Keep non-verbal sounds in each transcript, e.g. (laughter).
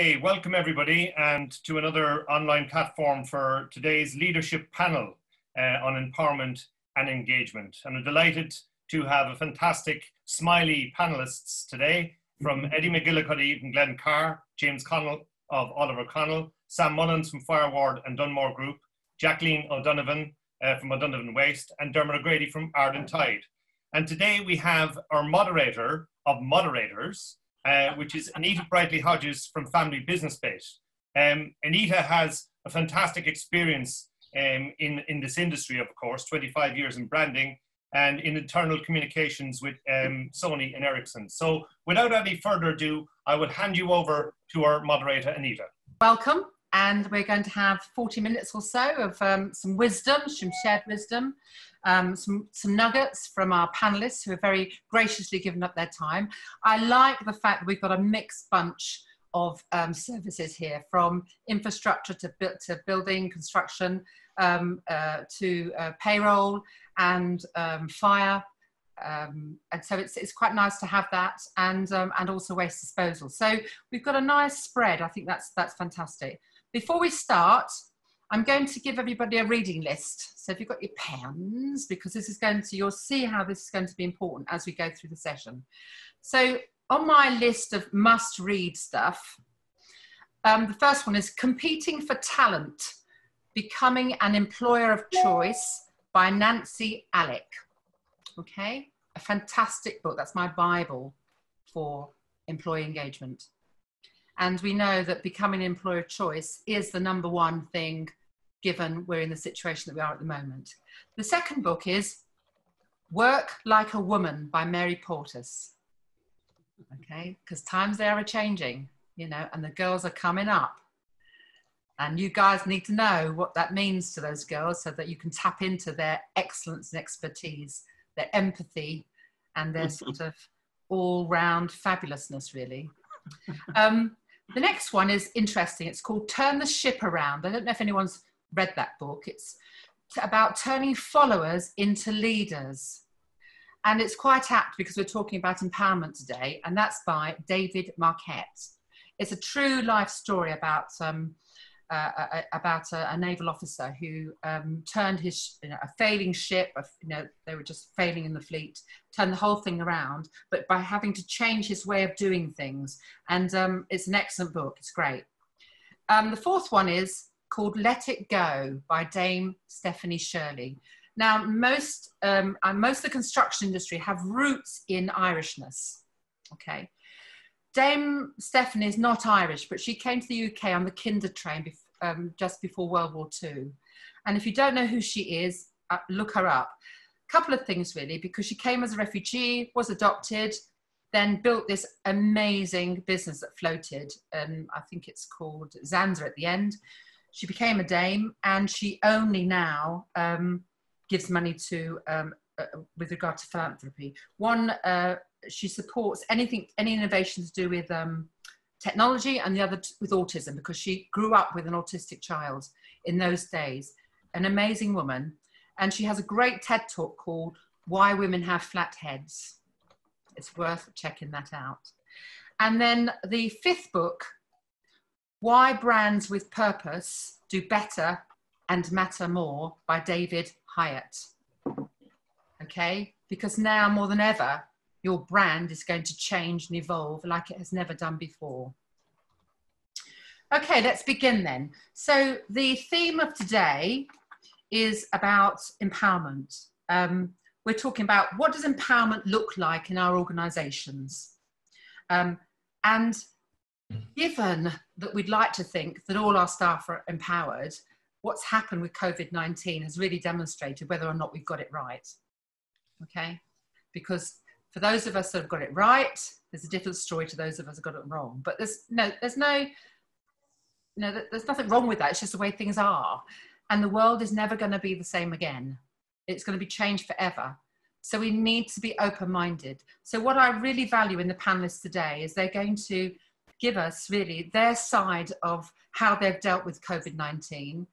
Hey, welcome everybody and to another online platform for today's leadership panel uh, on empowerment and engagement. And I'm delighted to have a fantastic smiley panelists today from Eddie McGillycuddy from Glencar, James Connell of Oliver Connell, Sam Malins from Fireward and Dunmore Group, Jacqueline O'Donovan uh, from O'Donovan Waste, and Dermot O'Grady from Ardent Tide. And today we have our moderator of moderators, uh, which is Anita Brightley-Hodges from Family Business Place. Um, Anita has a fantastic experience um, in, in this industry, of course, 25 years in branding and in internal communications with um, Sony and Ericsson. So without any further ado, I will hand you over to our moderator, Anita. Welcome. And we're going to have 40 minutes or so of um, some wisdom, some shared wisdom, um, some, some nuggets from our panelists who have very graciously given up their time. I like the fact that we've got a mixed bunch of um, services here from infrastructure to, to building, construction, um, uh, to uh, payroll and um, fire. Um, and so it's, it's quite nice to have that and, um, and also waste disposal. So we've got a nice spread. I think that's, that's fantastic. Before we start, I'm going to give everybody a reading list. So if you've got your pens, because this is going to, you'll see how this is going to be important as we go through the session. So on my list of must read stuff, um, the first one is Competing for Talent, Becoming an Employer of Choice by Nancy Ahlrichs. Okay, a fantastic book. That's my Bible for employee engagement. And we know that becoming an employer of choice is the number one thing given we're in the situation that we are at the moment. The second book is Work Like a Woman by Mary Portas. Okay, because times they are changing, you know, and the girls are coming up. And you guys need to know what that means to those girls so that you can tap into their excellence and expertise, their empathy, and their (laughs) sort of all round fabulousness, really. Um, the next one is interesting. It's called Turn the Ship Around. I don't know if anyone's read that book. It's about turning followers into leaders. And it's quite apt because we're talking about empowerment today, and that's by David Marquet. It's a true life story about um, uh, about a, a, naval officer who um, turned his you know, a failing ship, you know, they were just failing in the fleet, turned the whole thing around, but by having to change his way of doing things. And um, it's an excellent book. It's great. Um, the fourth one is called Let It Go by Dame Stephanie Shirley. Now, most, um, most of the construction industry have roots in Irishness. Okay. Dame Stephanie is not Irish, but she came to the UK on the Kinder train um, just before World War II. And if you don't know who she is, uh, look her up. A couple of things really, because she came as a refugee, was adopted, then built this amazing business that floated. And I think it's called Xansa at the end. She became a dame and she only now um, gives money to, um, uh, with regard to philanthropy. One, uh, she supports anything, any innovation to do with um, technology and the other with autism because she grew up with an autistic child in those days. An amazing woman. And she has a great TED talk called Why Women Have Flat Heads. It's worth checking that out. And then the fifth book, Why Brands with Purpose Do Better and Matter More by David Hieatt. Okay, because now more than ever, your brand is going to change and evolve like it has never done before. Okay, let's begin then. So the theme of today is about empowerment. Um, we're talking about what does empowerment look like in our organizations? Um, and given that we'd like to think that all our staff are empowered, what's happened with COVID-19 has really demonstrated whether or not we've got it right. Okay, because for those of us that have got it right, there's a different story to those of us who got it wrong. But there's no, there's no, no, there's nothing wrong with that. It's just the way things are, and the world is never going to be the same again. It's going to be changed forever. So we need to be open-minded. So what I really value in the panelists today is they're going to give us really their side of how they've dealt with COVID-19,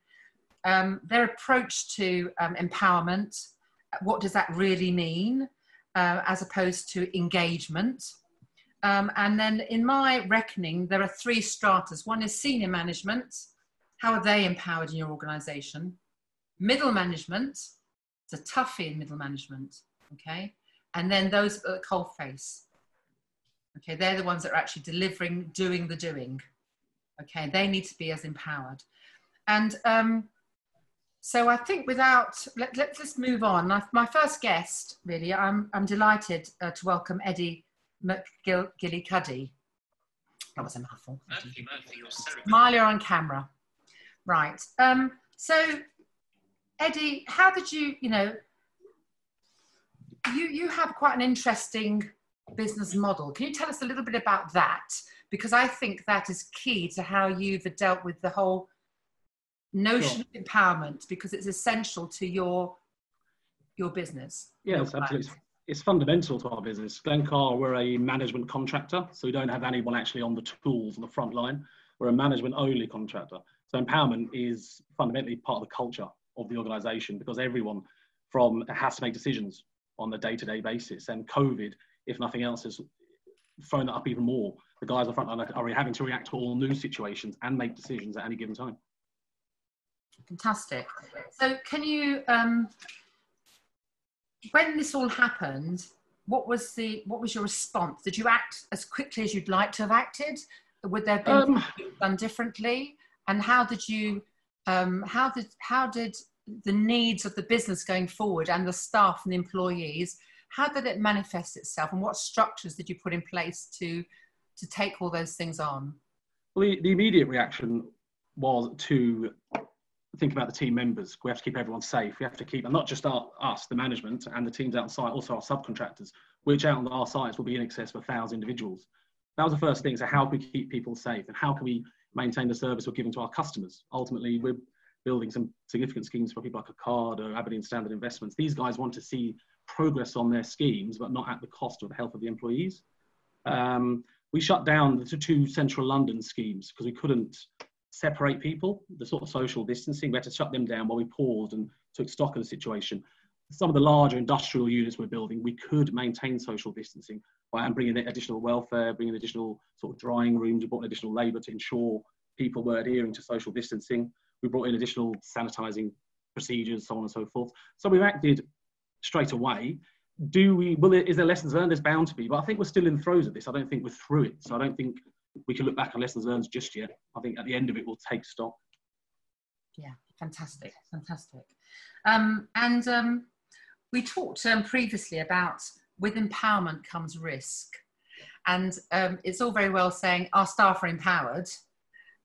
um, their approach to um, empowerment. What does that really mean? uh, as opposed to engagement. Um, and then in my reckoning, there are three stratas. One is senior management. How are they empowered in your organization? Middle management. It's a toughie in middle management. Okay. And then those at the face. Okay. They're the ones that are actually delivering, doing the doing. Okay. They need to be as empowered. And um, so I think without, let, let, us just move on. My, first guest, really, I'm, I'm delighted uh, to welcome Eddie McGillycuddy. That was a mouthful. Smile, you're on camera. Right. Um, so, Eddie, how did you, you know, you, you have quite an interesting business model. Can you tell us a little bit about that? Because I think that is key to how you've dealt with the whole notion sure. of empowerment because it's essential to your your business. Yes, your absolutely. It's fundamental to our business. Glencar, we're a management contractor, so we don't have anyone actually on the tools on the front line. We're a management only contractor. So empowerment is fundamentally part of the culture of the organization because everyone from has to make decisions on a day-to-day basis. And COVID, if nothing else, has thrown that up even more. The guys on the front line are having to react to all new situations and make decisions at any given time. Fantastic. So, can you, um, when this all happened, what was the what was your response? Did you act as quickly as you'd like to have acted? Would there have been um, done differently? And how did you, um, how did how did the needs of the business going forward and the staff and the employees, how did it manifest itself? And what structures did you put in place to to take all those things on? Well, the, the immediate reaction was to think about the team members. We have to keep everyone safe. We have to keep, and not just our, us, the management and the teams outside, also our subcontractors, which out on our sites will be in excess of a thousand individuals. That was the first thing. So how can we keep people safe and how can we maintain the service we're giving to our customers? Ultimately, we're building some significant schemes for people like Ocado, Aberdeen Standard Investments. These guys want to see progress on their schemes, but not at the cost of the health of the employees. Um, we shut down the two central London schemes because we couldn't separate people, the sort of social distancing. We had to shut them down while we paused and took stock of the situation. Some of the larger industrial units we're building, we could maintain social distancing by bringing in additional welfare, bringing additional sort of drying rooms, we brought in additional labour to ensure people were adhering to social distancing. We brought in additional sanitising procedures, so on and so forth. So we've acted straight away. Do we? Will there, is there lessons learned? There's bound to be, but I think we're still in the throes of this. I don't think we're through it. So I don't think we can look back on lessons learned just yet. I think at the end of it, we'll take stock. Yeah, fantastic, fantastic. Um, and um, we talked um, previously about with empowerment comes risk. And um, it's all very well saying our staff are empowered,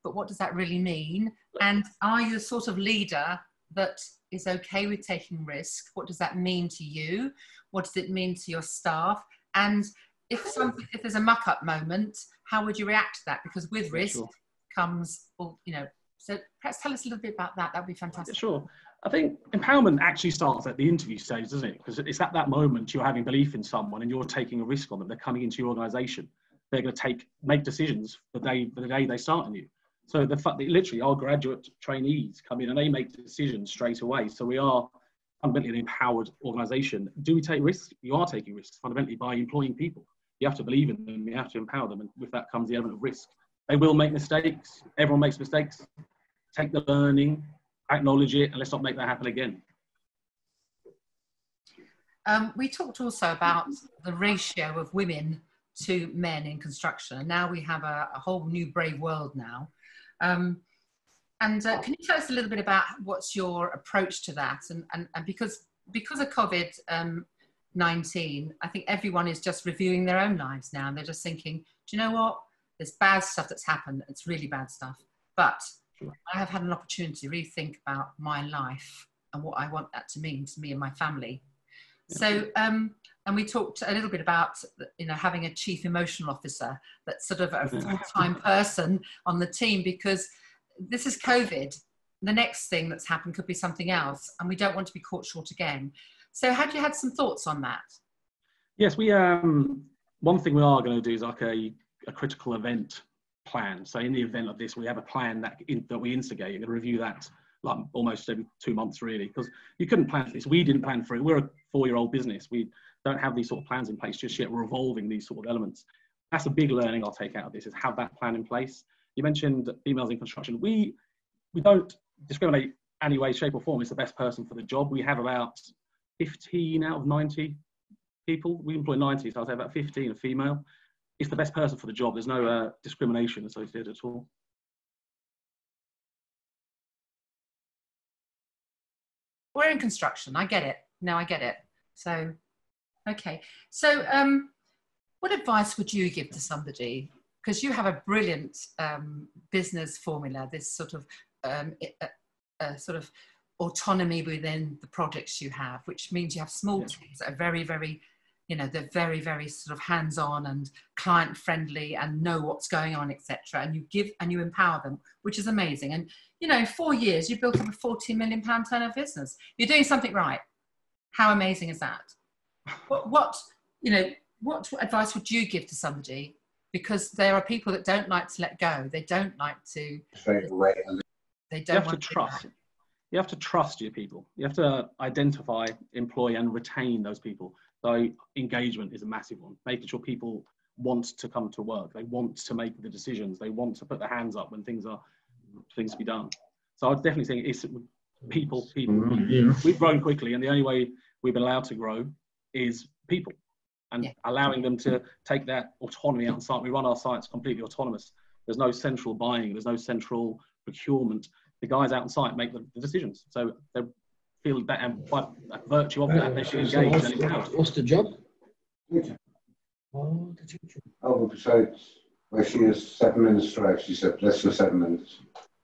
but what does that really mean? And are you the sort of leader that is okay with taking risk? What does that mean to you? What does it mean to your staff? And if something, if there's a muck up moment, how would you react to that? Because with risk sure. comes, well, you know, so perhaps tell us a little bit about that. That'd be fantastic. Sure. I think empowerment actually starts at the interview stage, doesn't it? Because it's at that moment you're having belief in someone and you're taking a risk on them. They're coming into your organisation. They're going to take make decisions the day the day they start on you. So the fact that literally our graduate trainees come in and they make decisions straight away. So we are fundamentally an empowered organisation. Do we take risks? You are taking risks fundamentally by employing people you have to believe in them, you have to empower them, and with that comes the element of risk. They will make mistakes. Everyone makes mistakes. Take the learning, acknowledge it, and let's not make that happen again. Um, we talked also about the ratio of women to men in construction, and now we have a, a whole new brave world now. Um, and uh, can you tell us a little bit about what's your approach to that? And, and, and because because of COVID, um, 19, I think everyone is just reviewing their own lives now. And they're just thinking, do you know what? There's bad stuff that's happened. It's really bad stuff. But I have had an opportunity to really think about my life and what I want that to mean to me and my family. Yeah. So, um, and we talked a little bit about, you know, having a chief emotional officer that's sort of a full-time person on the team because this is COVID. The next thing that's happened could be something else, and we don't want to be caught short again. So, had you had some thoughts on that? Yes, we. Um, one thing we are going to do is like a, a critical event plan. So, in the event of this, we have a plan that in, that we instigate. and review that like almost every two months, really, because you couldn't plan for this. We didn't plan for it. We're a four-year-old business. We don't have these sort of plans in place just yet. We're evolving these sort of elements. that's a big learning I'll take out of this is have that plan in place. You mentioned females in construction. We we don't discriminate any way, shape, or form. It's the best person for the job. We have about 15 out of 90 people. We employ 90, so I'd say about 15 are female. It's the best person for the job. There's no uh, discrimination associated at all. We're in construction. I get it. No, I get it. So, okay. So, um, what advice would you give to somebody? Because you have a brilliant um, business formula, this sort of um, sort of autonomy within the projects you have, which means you have small yeah. teams that are very, very, you know, they're very, very sort of hands-on and client-friendly and know what's going on, etc. And you give and you empower them, which is amazing. And you know, four years you built up a 40 million pound turnover business. You're doing something right. How amazing is that? What, what you know, what advice would you give to somebody? Because there are people that don't like to let go. They don't like to. They don't you have to trust. You have to trust your people. You have to identify, employ, and retain those people. So engagement is a massive one. Making sure people want to come to work. They want to make the decisions. They want to put their hands up when things are things to be done. So I'd definitely say it's people, people. Mm-hmm. Yeah. We've grown quickly, and the only way we've been allowed to grow is people and yeah. allowing them to take that autonomy out on site. We run our sites completely autonomous. There's no central buying. There's no central procurement the guys out on site make the, the decisions. So they feel that, um, and by virtue of that, they should uh, engage what's, and empower. What's the job? Oh, the teacher. Oh, besides, well, she has seven minutes strike. She said, let's go seven minutes.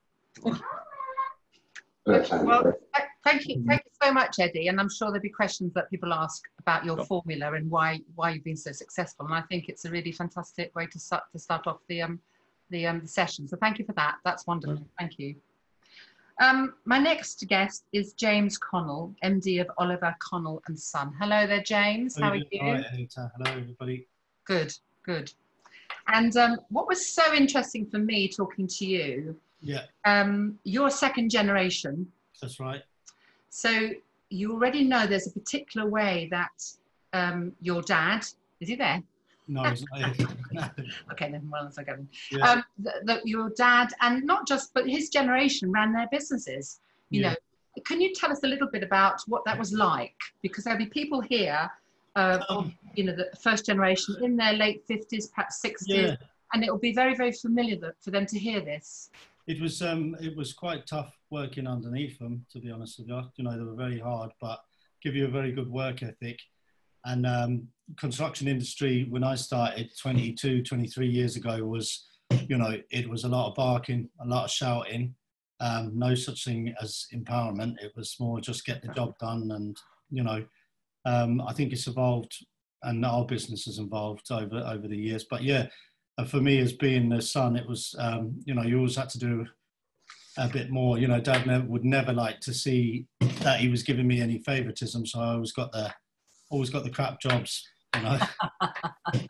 (laughs) well, thank you, thank you so much, Eddie. And I'm sure there'll be questions that people ask about your formula and why why you've been so successful. And I think it's a really fantastic way to start to start off the um the um the session. So thank you for that. That's wonderful. Thank you. Um, my next guest is James Connell, MD of Oliver Connell and Son. Hello there, James. How, are you? Hi, Anita. Hello, everybody. Good, good. And um, what was so interesting for me talking to you? Yeah. Um, you're second generation. That's right. So you already know there's a particular way that um, your dad is he there? No, he's not. (laughs) okay, then well, I go. Yeah. Um, that your dad and not just, but his generation ran their businesses. You yeah. know, can you tell us a little bit about what that was like? Because there'll be people here, uh, um, you know, the first generation in their late fifties, perhaps sixties, yeah. and it will be very, very familiar for them to hear this. It was, um, it was quite tough working underneath them, to be honest with you. You know, they were very hard, but give you a very good work ethic and um, construction industry, when I started 22, 23 years ago, was, you know, it was a lot of barking, a lot of shouting, um, no such thing as empowerment. It was more just get the job done. And, you know, um, I think it's evolved and our business has evolved over, over the years. But yeah, for me as being the son, it was, um, you know, you always had to do a bit more. You know, dad never, would never like to see that he was giving me any favoritism. So I always got the, always got the crap jobs, you know. (laughs)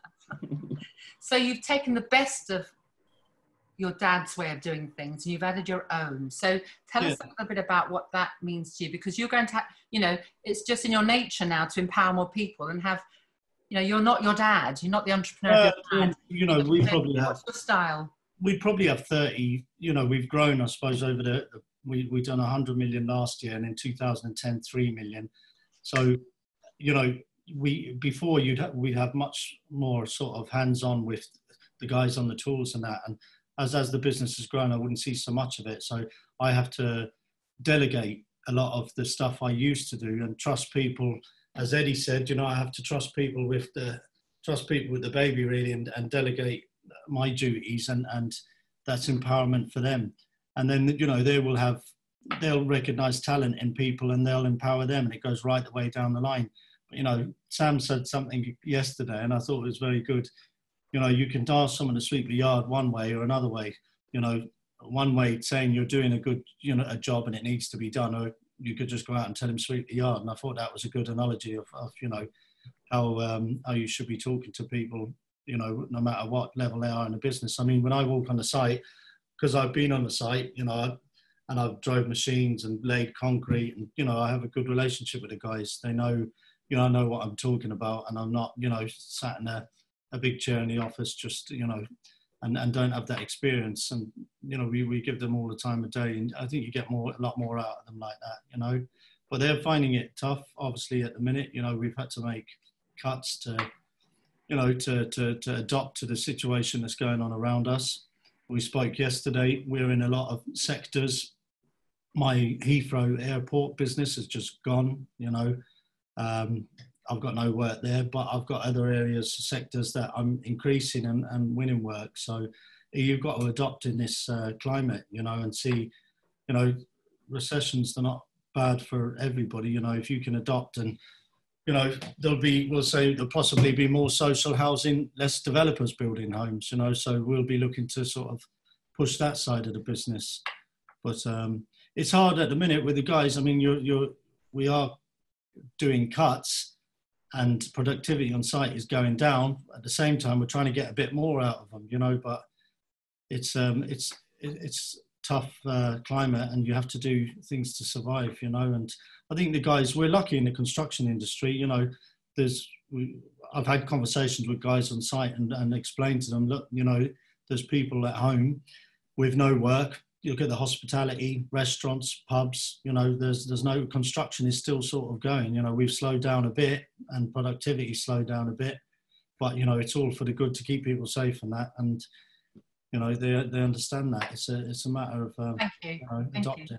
so you've taken the best of your dad's way of doing things and you've added your own. So tell yeah. us a little bit about what that means to you because you're going to, have, you know, it's just in your nature now to empower more people and have, you know, you're not your dad, you're not the entrepreneur. Uh. You know, we probably have. Your style? We probably have 30, you know, we've grown, I suppose, over the, we, we've done 100 million last year and in 2010, 3 million. So you know, we before you'd ha- we'd have much more sort of hands-on with the guys on the tools and that. And as as the business has grown, I wouldn't see so much of it. So I have to delegate a lot of the stuff I used to do and trust people. As Eddie said, you know, I have to trust people with the trust people with the baby really and, and delegate my duties and and that's empowerment for them. And then you know they will have they'll recognize talent in people and they'll empower them and it goes right the way down the line you know, Sam said something yesterday, and I thought it was very good. You know, you can ask someone to sweep the yard one way or another way. You know, one way saying you're doing a good, you know, a job and it needs to be done, or you could just go out and tell him sweep the yard. And I thought that was a good analogy of, of you know, how um, how you should be talking to people, you know, no matter what level they are in the business. I mean, when I walk on the site, because I've been on the site, you know, and I've drove machines and laid concrete, and you know, I have a good relationship with the guys. They know you know, I know what I'm talking about, and I'm not, you know, sat in a a big chair in the office, just you know, and, and don't have that experience. And you know, we, we give them all the time of day, and I think you get more a lot more out of them like that, you know. But they're finding it tough, obviously, at the minute. You know, we've had to make cuts to, you know, to to to adopt to the situation that's going on around us. We spoke yesterday. We're in a lot of sectors. My Heathrow Airport business has just gone. You know, um, I've got no work there, but I've got other areas, sectors that I'm increasing and, and winning work. So you've got to adopt in this uh, climate, you know, and see, you know, recessions they're not bad for everybody. You know, if you can adopt and, you know, there'll be, we'll say there'll possibly be more social housing, less developers building homes, you know, so we'll be looking to sort of push that side of the business. But um, it's hard at the minute with the guys. I mean, you're, you're, we are doing cuts and productivity on site is going down. At the same time, we're trying to get a bit more out of them, you know. But it's um, it's it's tough uh, climate, and you have to do things to survive, you know. And I think the guys we're lucky in the construction industry, you know. There's we, I've had conversations with guys on site and, and explained to them, look, you know, there's people at home with no work you look at the hospitality, restaurants, pubs, you know, there's there's no construction is still sort of going. You know, we've slowed down a bit and productivity slowed down a bit, but you know, it's all for the good to keep people safe and that. And you know, they they understand that. It's a it's a matter of um, Thank you. you know, Thank adopting. you.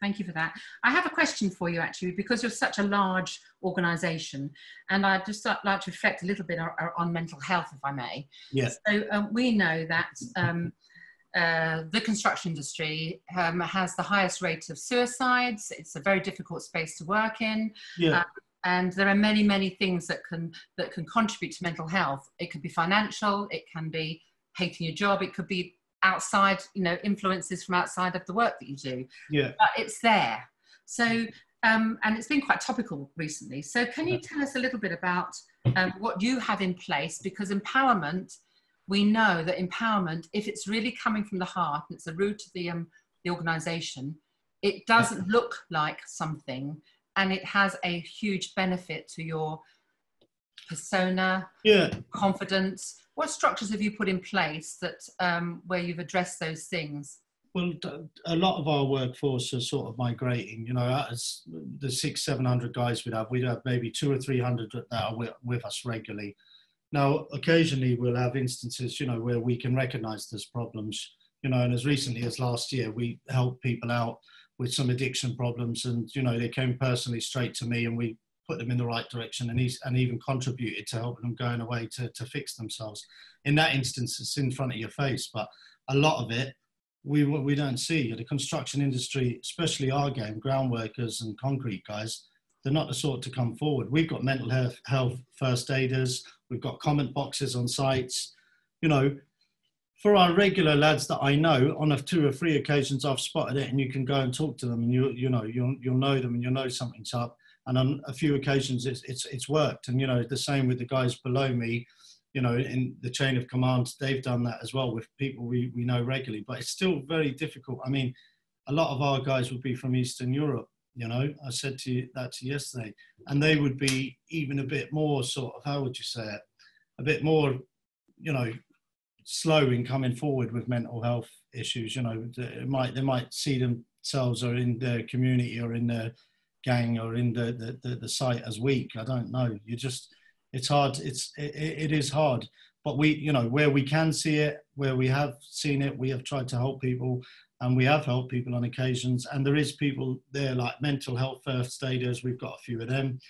Thank you for that. I have a question for you actually, because you're such a large organisation, and I'd just like to reflect a little bit on, on mental health, if I may. Yeah. So um, we know that um, uh, the construction industry um, has the highest rate of suicides. It's a very difficult space to work in. Yeah. Uh, and there are many, many things that can that can contribute to mental health. It could be financial. It can be hating your job. It could be outside, you know, influences from outside of the work that you do. yeah. But it's there. So, um, and it's been quite topical recently. So, can you tell us a little bit about um, what you have in place? Because empowerment we know that empowerment, if it's really coming from the heart and it's the root of the, um, the organization, it doesn't look like something and it has a huge benefit to your persona, Yeah. confidence. What structures have you put in place that um, where you've addressed those things? Well, a lot of our workforce are sort of migrating. You know, as the six, seven hundred guys we'd have, we'd have maybe two or three hundred that are with, with us regularly. Now, occasionally we'll have instances, you know, where we can recognise there's problems. You know, and as recently as last year, we helped people out with some addiction problems, and you know, they came personally straight to me, and we put them in the right direction, and he's and even contributed to helping them going away to to fix themselves. In that instance, it's in front of your face, but a lot of it we we don't see the construction industry, especially our game, ground workers and concrete guys. They're not the sort to come forward. We've got mental health, health first aiders. We've got comment boxes on sites. You know, for our regular lads that I know, on a two or three occasions I've spotted it, and you can go and talk to them, and you you know you'll you'll know them, and you'll know something's up. And on a few occasions it's it's it's worked, and you know the same with the guys below me. You know, in the chain of command, they've done that as well with people we, we know regularly. But it's still very difficult. I mean, a lot of our guys would be from Eastern Europe. You know, I said to you that to yesterday, and they would be even a bit more sort of how would you say it, a bit more, you know, slow in coming forward with mental health issues. You know, might they might see themselves or in their community or in their gang or in the the, the, the site as weak. I don't know. You just it's hard. It's it, it is hard. But we, you know, where we can see it, where we have seen it, we have tried to help people, and we have helped people on occasions. And there is people there like mental health first aiders. We've got a few of them,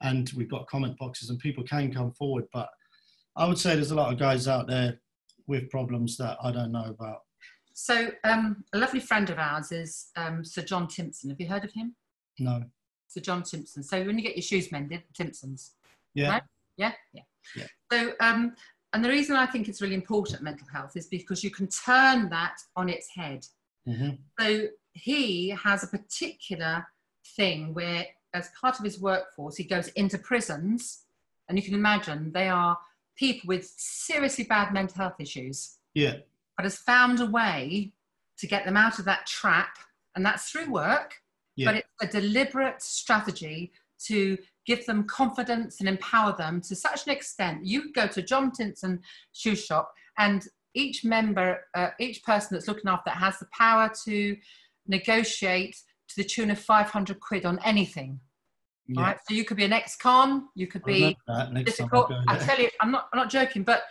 and we've got comment boxes, and people can come forward. But I would say there's a lot of guys out there with problems that I don't know about. So, um, a lovely friend of ours is um, Sir John Timpson. Have you heard of him? No. So John Timpson. So, when you get your shoes mended, Timpsons. Yeah. Right? Yeah? Yeah. Yeah. So, um, and the reason I think it's really important, mental health, is because you can turn that on its head. hmm So, he has a particular thing where, as part of his workforce, he goes into prisons, and you can imagine they are people with seriously bad mental health issues Yeah. but has found a way to get them out of that trap, and that's through work. Yeah. But it's a deliberate strategy to give them confidence and empower them to such an extent. You go to John Timpson shoe shop and each member, uh, each person that's looking after that has the power to negotiate to the tune of 500 quid on anything. Yeah. Right. So you could be an ex-con, you could be love that. Next time I difficult. I tell you, I'm not, I'm not joking, but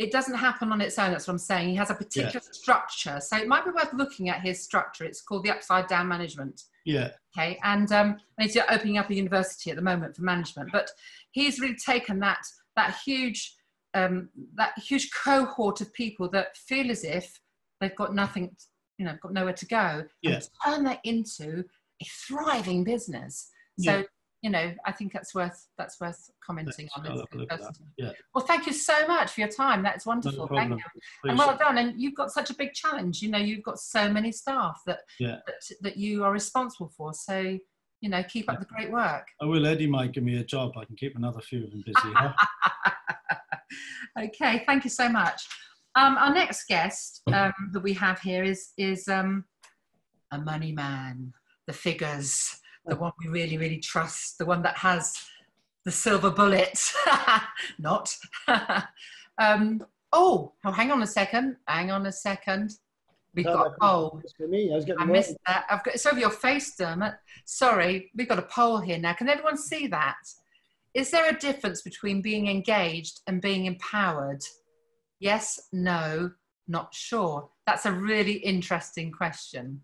it doesn't happen on its own. That's what I'm saying. He has a particular structure. So it might be worth looking at his structure. It's called the upside down management. Yeah, Okay. And um, he's opening up a university at the moment for management, but he's really taken that, that huge, um, that huge cohort of people that feel as if they've got nothing, you know, got nowhere to go Yeah. and turn that into a thriving business. So, Yeah. You know, I think that's worth that's worth commenting Thanks. on. I'll It's have a good look that. Yeah. Well, thank you so much for your time. That's wonderful. Thank you. please. And well done. And you've got such a big challenge. You know, you've got so many staff that Yeah. that, that you are responsible for. So, you know, keep up the great work. I will. Eddie might give me a job. I can keep another few of them busy. huh? (laughs) okay, thank you so much. Um, our next guest um, that we have here is is um, a money man, the figures, the one we really, really trust, the one that has the silver bullet. (laughs) Not. (laughs) um, oh, oh, hang on a second. Hang on a second. We've Oh, got a poll. For me. I was getting I missed that. I've got it's over your face, Dermot. Sorry, we've got a poll here now. Can everyone see that? Is there a difference between being engaged and being empowered? Yes, no, not sure. That's a really interesting question.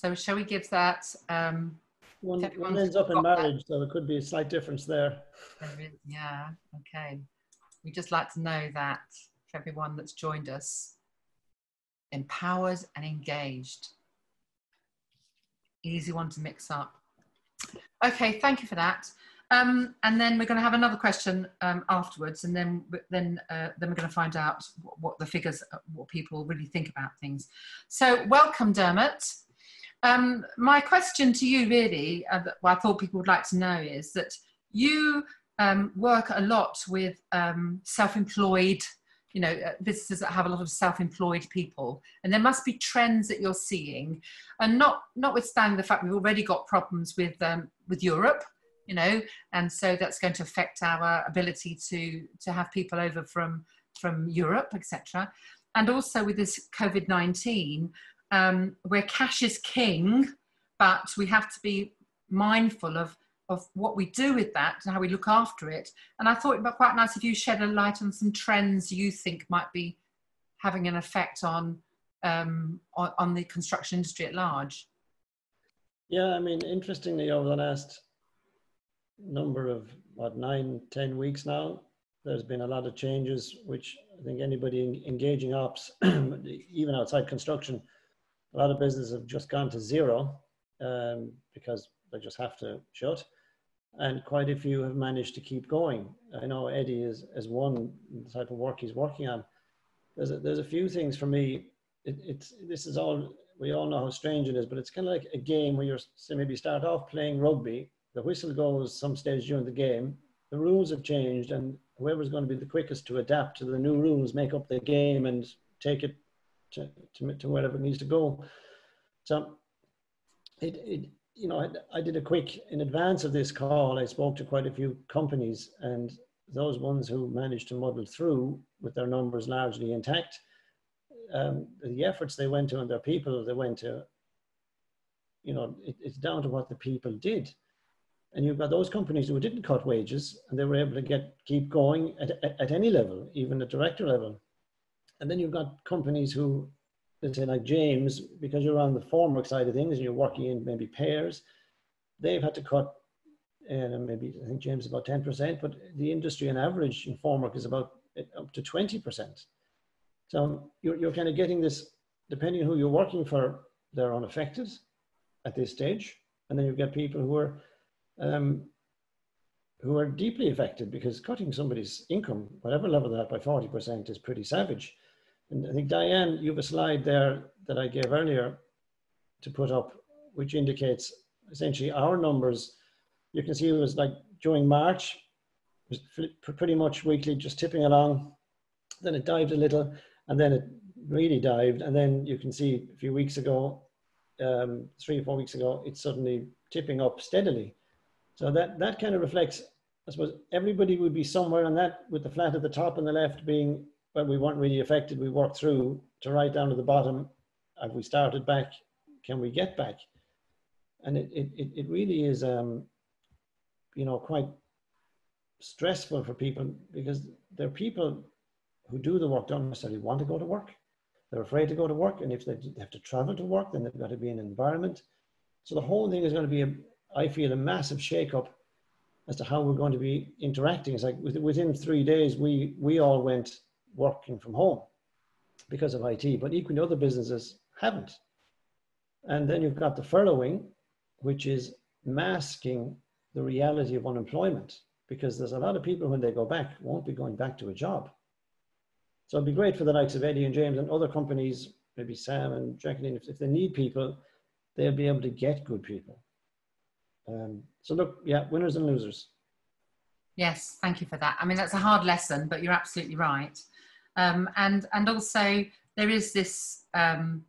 So, shall we give that? Um, one, one ends up in got that. marriage, so there could be a slight difference there. there is- yeah, okay. We just like to know that for everyone that's joined us. Empowered and engaged. Easy one to mix up. Okay, thank you for that. Um, and then we're going to have another question um, afterwards, and then then uh, then we're going to find out what, what the figures, what people really think about things. So, welcome, Dermot. Um, my question to you, really, uh, I thought people would like to know is that you um, work a lot with um, self-employed, you know, uh, businesses that have a lot of self-employed people, and there must be trends that you're seeing, and not notwithstanding the fact we've already got problems with um, with Europe, you know, and so that's going to affect our ability to to have people over from from Europe, etc. And also with this COVID nineteen, um, where cash is king, but we have to be mindful of of what we do with that and how we look after it. And I thought it'd be quite nice if you shed a light on some trends you think might be having an effect on um, on, on the construction industry at large. Yeah, I mean, interestingly, over the last number of what nine, ten weeks now, there's been a lot of changes, which I think anybody engaging ops, (clears throat) even outside construction, a lot of businesses have just gone to zero um, because they just have to shut, and quite a few have managed to keep going. I know Eddie is is one type of work he's working on. There's a, there's a few things for me. It, it's this is all we all know how strange it is, but it's kind of like a game where you're maybe start off playing rugby. The whistle goes some stage during the game. The rules have changed, and whoever's going to be the quickest to adapt to the new rules, make up the game, and take it to, to, to wherever it needs to go. So, it, it you know, I, I did a quick in advance of this call. I spoke to quite a few companies, and those ones who managed to muddle through with their numbers largely intact um, the efforts they went to and their people they went to, you know, it, it's down to what the people did. And you've got those companies who didn't cut wages and they were able to get keep going at, at, at any level, even at director level. And then you've got companies who, let's say like James, because you're on the formwork side of things and you're working in maybe pairs, they've had to cut and maybe I think James about 10%, but the industry on average in formwork is about uh, up to 20%. So you're, you're kind of getting this, depending on who you're working for, they're unaffected at this stage. And then you get people who are, um, who are deeply affected because cutting somebody's income, whatever level that by 40% is pretty savage. And I think Diane, you have a slide there that I gave earlier to put up, which indicates essentially our numbers. You can see it was like during March, it was pretty much weekly, just tipping along. Then it dived a little and then it really dived. And then you can see a few weeks ago, um, three or four weeks ago, it's suddenly tipping up steadily. So that, that kind of reflects, I suppose, everybody would be somewhere on that with the flat at the top and the left being, well, we weren't really affected. We worked through to right down to the bottom. Have we started back? Can we get back? And it, it, it really is, um, you know, quite stressful for people because there are people who do the work don't necessarily want to go to work. They're afraid to go to work. And if they have to travel to work, then they've got to be in an environment. So the whole thing is going to be, a, I feel, a massive shake-up as to how we're going to be interacting. It's like within three days, we, we all went working from home because of IT, but equally other businesses haven't. And then you've got the furloughing, which is masking the reality of unemployment because there's a lot of people when they go back won't be going back to a job. So it'd be great for the likes of Eddie and James and other companies, maybe Sam and Jacqueline, if, if they need people, they'll be able to get good people. Um, so look, yeah, winners and losers. Yes, thank you for that. I mean, that's a hard lesson, but you're absolutely right. Um, and and also there is this um,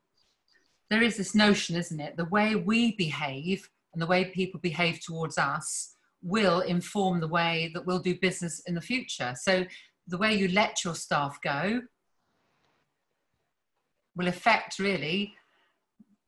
there is this notion, isn't it? The way we behave and the way people behave towards us will inform the way that we'll do business in the future. So the way you let your staff go will affect really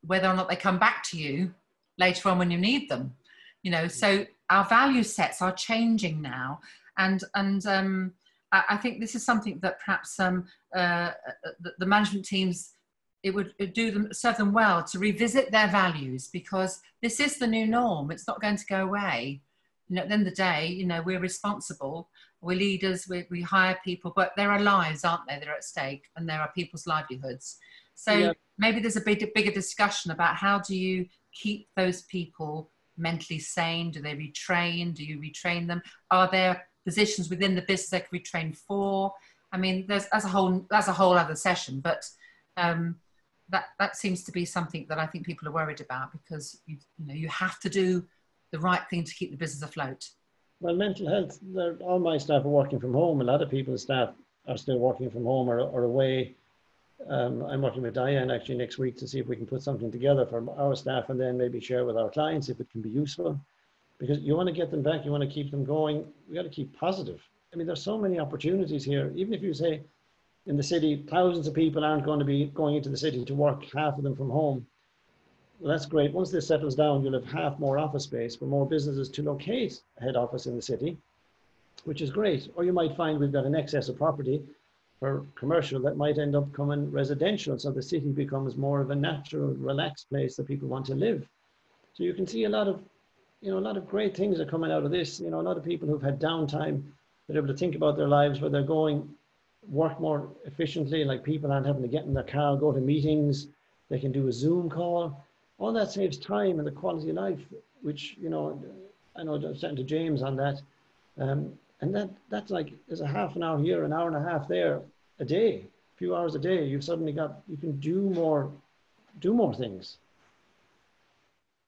whether or not they come back to you later on when you need them you know so our value sets are changing now and and um, I, I, think this is something that perhaps um, uh, the, the, management teams it would do them serve them well to revisit their values because this is the new norm it's not going to go away you know, at the end of the day you know we're responsible we're leaders, we, we hire people, but there are lives, aren't there? They're at stake and there are people's livelihoods. So yeah. maybe there's a big, bigger discussion about how do you keep those people mentally sane? Do they retrain? Do you retrain them? Are there positions within the business they can retrain for? I mean, there's that's a whole that's a whole other session, but um, that that seems to be something that I think people are worried about because you, you know you have to do the right thing to keep the business afloat. Well, mental health, all my staff are working from home. A lot of people's staff are still working from home or, or away. Um, I'm working with Diane actually next week to see if we can put something together for our staff and then maybe share with our clients if it can be useful. Because you want to get them back, you want to keep them going. We got to keep positive. I mean, there's so many opportunities here. Even if you say in the city, thousands of people aren't going to be going into the city to work, half of them from home well, that's great. Once this settles down, you'll have half more office space for more businesses to locate a head office in the city, which is great. Or you might find we've got an excess of property for commercial that might end up coming residential. So the city becomes more of a natural, relaxed place that people want to live. So you can see a lot of, you know, a lot of great things are coming out of this. You know, a lot of people who've had downtime, they're able to think about their lives where they're going, work more efficiently, like people aren't having to get in their car, go to meetings, they can do a Zoom call all that saves time and the quality of life, which, you know, I know I was to James on that. Um, and that that's like, there's a half an hour here, an hour and a half there a day, a few hours a day. You've suddenly got, you can do more, do more things.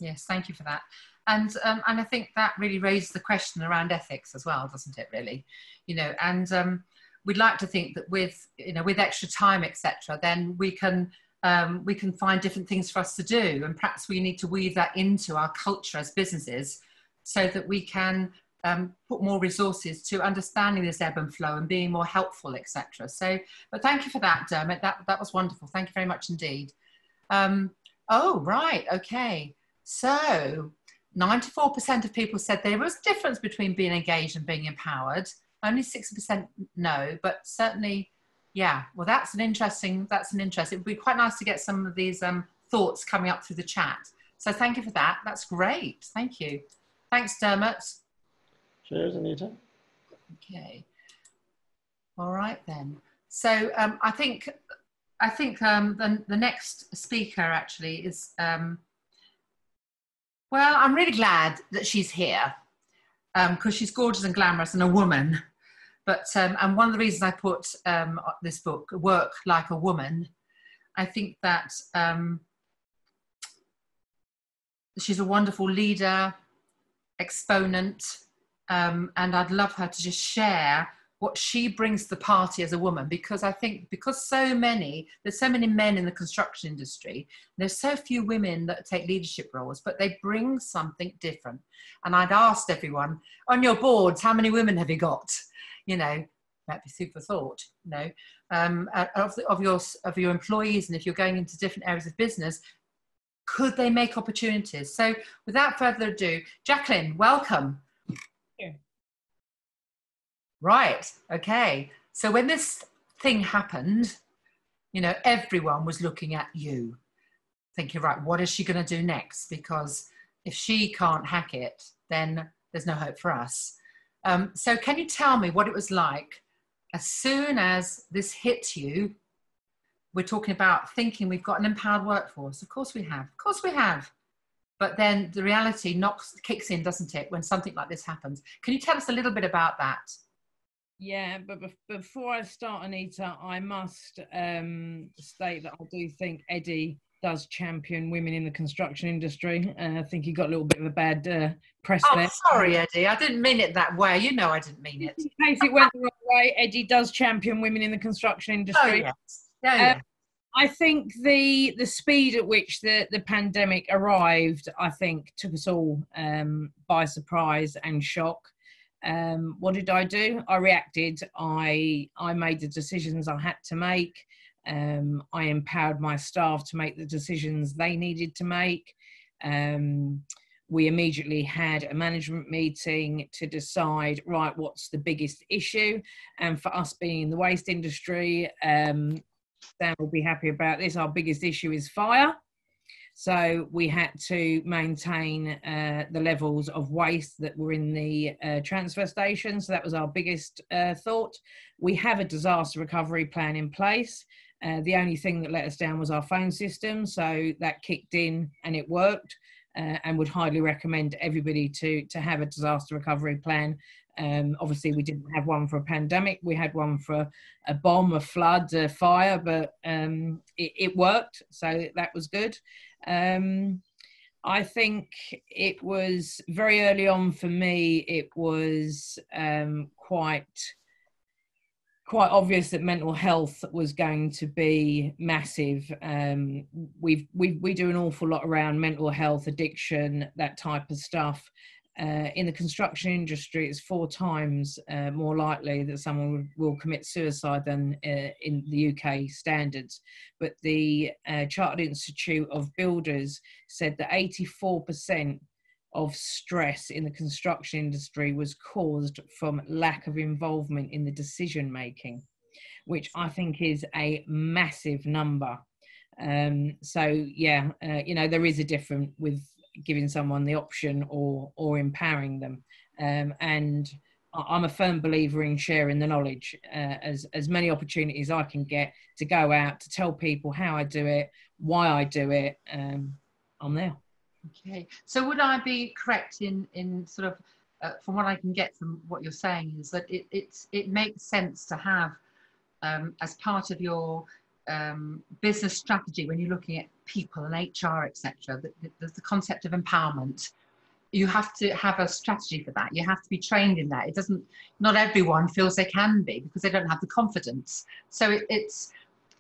Yes, thank you for that. And um, and I think that really raises the question around ethics as well, doesn't it? Really, you know. And um, we'd like to think that with you know with extra time, etc., then we can um, we can find different things for us to do. And perhaps we need to weave that into our culture as businesses so that we can um, put more resources to understanding this ebb and flow and being more helpful, etc. So, but thank you for that, Dermot. That, that was wonderful. Thank you very much indeed. Um, oh, right. Okay. So 94% of people said there was a difference between being engaged and being empowered. Only 6% no, but certainly yeah, well, that's an interesting. That's an interest. It would be quite nice to get some of these um, thoughts coming up through the chat. So thank you for that. That's great. Thank you. Thanks, Dermot. Cheers, Anita. Okay. All right then. So um, I think I think um, the, the next speaker actually is. Um, well, I'm really glad that she's here because um, she's gorgeous and glamorous and a woman. But um, and one of the reasons I put um, this book, "Work Like a Woman," I think that um, she's a wonderful leader, exponent, um, and I'd love her to just share what she brings to the party as a woman because I think because so many there's so many men in the construction industry there's so few women that take leadership roles but they bring something different. And I'd asked everyone on your boards how many women have you got? You know might be super thought you know um, of, the, of your of your employees and if you're going into different areas of business could they make opportunities? So without further ado Jacqueline welcome Right. Okay. So when this thing happened, you know, everyone was looking at you, thinking, right, what is she going to do next? Because if she can't hack it, then there's no hope for us. Um, so can you tell me what it was like as soon as this hit you? We're talking about thinking we've got an empowered workforce. Of course we have. Of course we have. But then the reality knocks kicks in, doesn't it, when something like this happens? Can you tell us a little bit about that? Yeah, but before I start, Anita, I must um, state that I do think Eddie does champion women in the construction industry. Uh, I think he got a little bit of a bad uh, press oh, there. sorry, Eddie. I didn't mean it that way. You know I didn't mean it. In case it went the wrong way, Eddie does champion women in the construction industry. Oh, yes. Yeah, yeah. Uh, I think the the speed at which the, the pandemic arrived, I think, took us all um, by surprise and shock. Um, what did I do? I reacted. I I made the decisions I had to make. Um, I empowered my staff to make the decisions they needed to make. Um, we immediately had a management meeting to decide right what's the biggest issue and for us being in the waste industry um, Dan will be happy about this our biggest issue is fire so we had to maintain uh, the levels of waste that were in the uh, transfer station. So that was our biggest uh, thought. We have a disaster recovery plan in place. Uh, the only thing that let us down was our phone system. So that kicked in and it worked. Uh, and would highly recommend everybody to to have a disaster recovery plan. Um, obviously, we didn't have one for a pandemic. We had one for a bomb, a flood, a fire, but um, it, it, worked, so that was good. Um, I think it was very early on for me. It was um, quite quite obvious that mental health was going to be massive. Um, we've we we do an awful lot around mental health, addiction, that type of stuff, uh, in the construction industry, it's four times uh, more likely that someone will commit suicide than uh, in the UK standards. But the uh, Chartered Institute of Builders said that 84% of stress in the construction industry was caused from lack of involvement in the decision making, which I think is a massive number. Um, so yeah, uh, you know there is a difference with giving someone the option or or empowering them um, and I'm a firm believer in sharing the knowledge uh, as as many opportunities I can get to go out to tell people how I do it, why I do it. Um, I'm there. Okay, so would I be correct in in sort of uh, from what I can get from what you're saying is that it it's it makes sense to have um, as part of your um, business strategy when you're looking at people and HR, etc. There's the concept of empowerment. You have to have a strategy for that. You have to be trained in that. It doesn't. Not everyone feels they can be because they don't have the confidence. So it, it's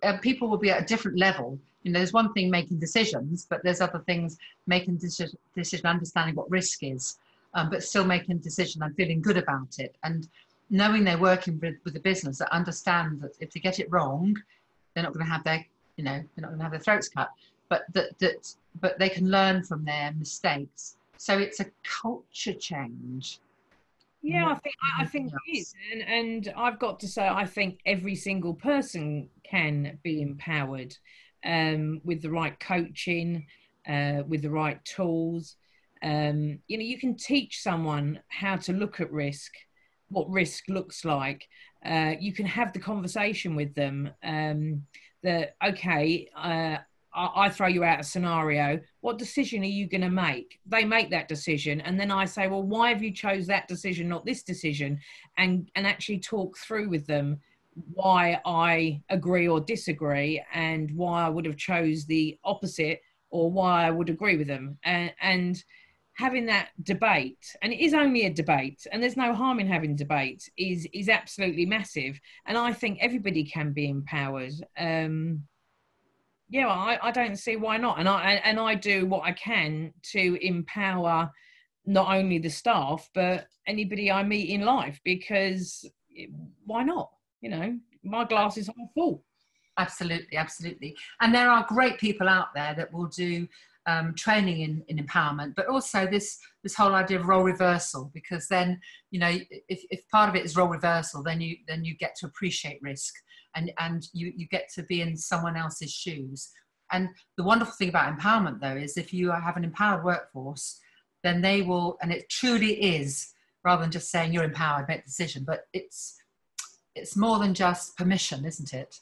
uh, people will be at a different level. You know, there's one thing making decisions, but there's other things making decision, decision understanding what risk is, um, but still making decision and feeling good about it and knowing they're working with, with a business that understand that if they get it wrong, they're not going to have their you know they're not going to have their throats cut but that that but they can learn from their mistakes. So it's a culture change. Yeah i think i think it is. and, and i've got to say i think every single person can be empowered um, with the right coaching uh, with the right tools. Um, you know you can teach someone how to look at risk what risk looks like. Uh, you can have the conversation with them um, that okay uh, I, throw you out a scenario. What decision are you going to make? They make that decision and then i say well why have you chose that decision not this decision? And and actually talk through with them why i agree or disagree and why i would have chose the opposite or why i would agree with them. And and having that debate and it is only a debate and there's no harm in having debate is is absolutely massive. And i think everybody can be empowered. Um yeah i i don't see why not. And i and i do what i can to empower not only the staff but anybody i meet in life because why not? You know my glass is half full. Absolutely absolutely. And there are great people out there that will do um, training in, in empowerment, but also this this whole idea of role reversal. Because then, you know, if, if part of it is role reversal, then you then you get to appreciate risk, and and you you get to be in someone else's shoes. And the wonderful thing about empowerment, though, is if you have an empowered workforce, then they will, and it truly is, rather than just saying you're empowered, make the decision, but it's it's more than just permission, isn't it?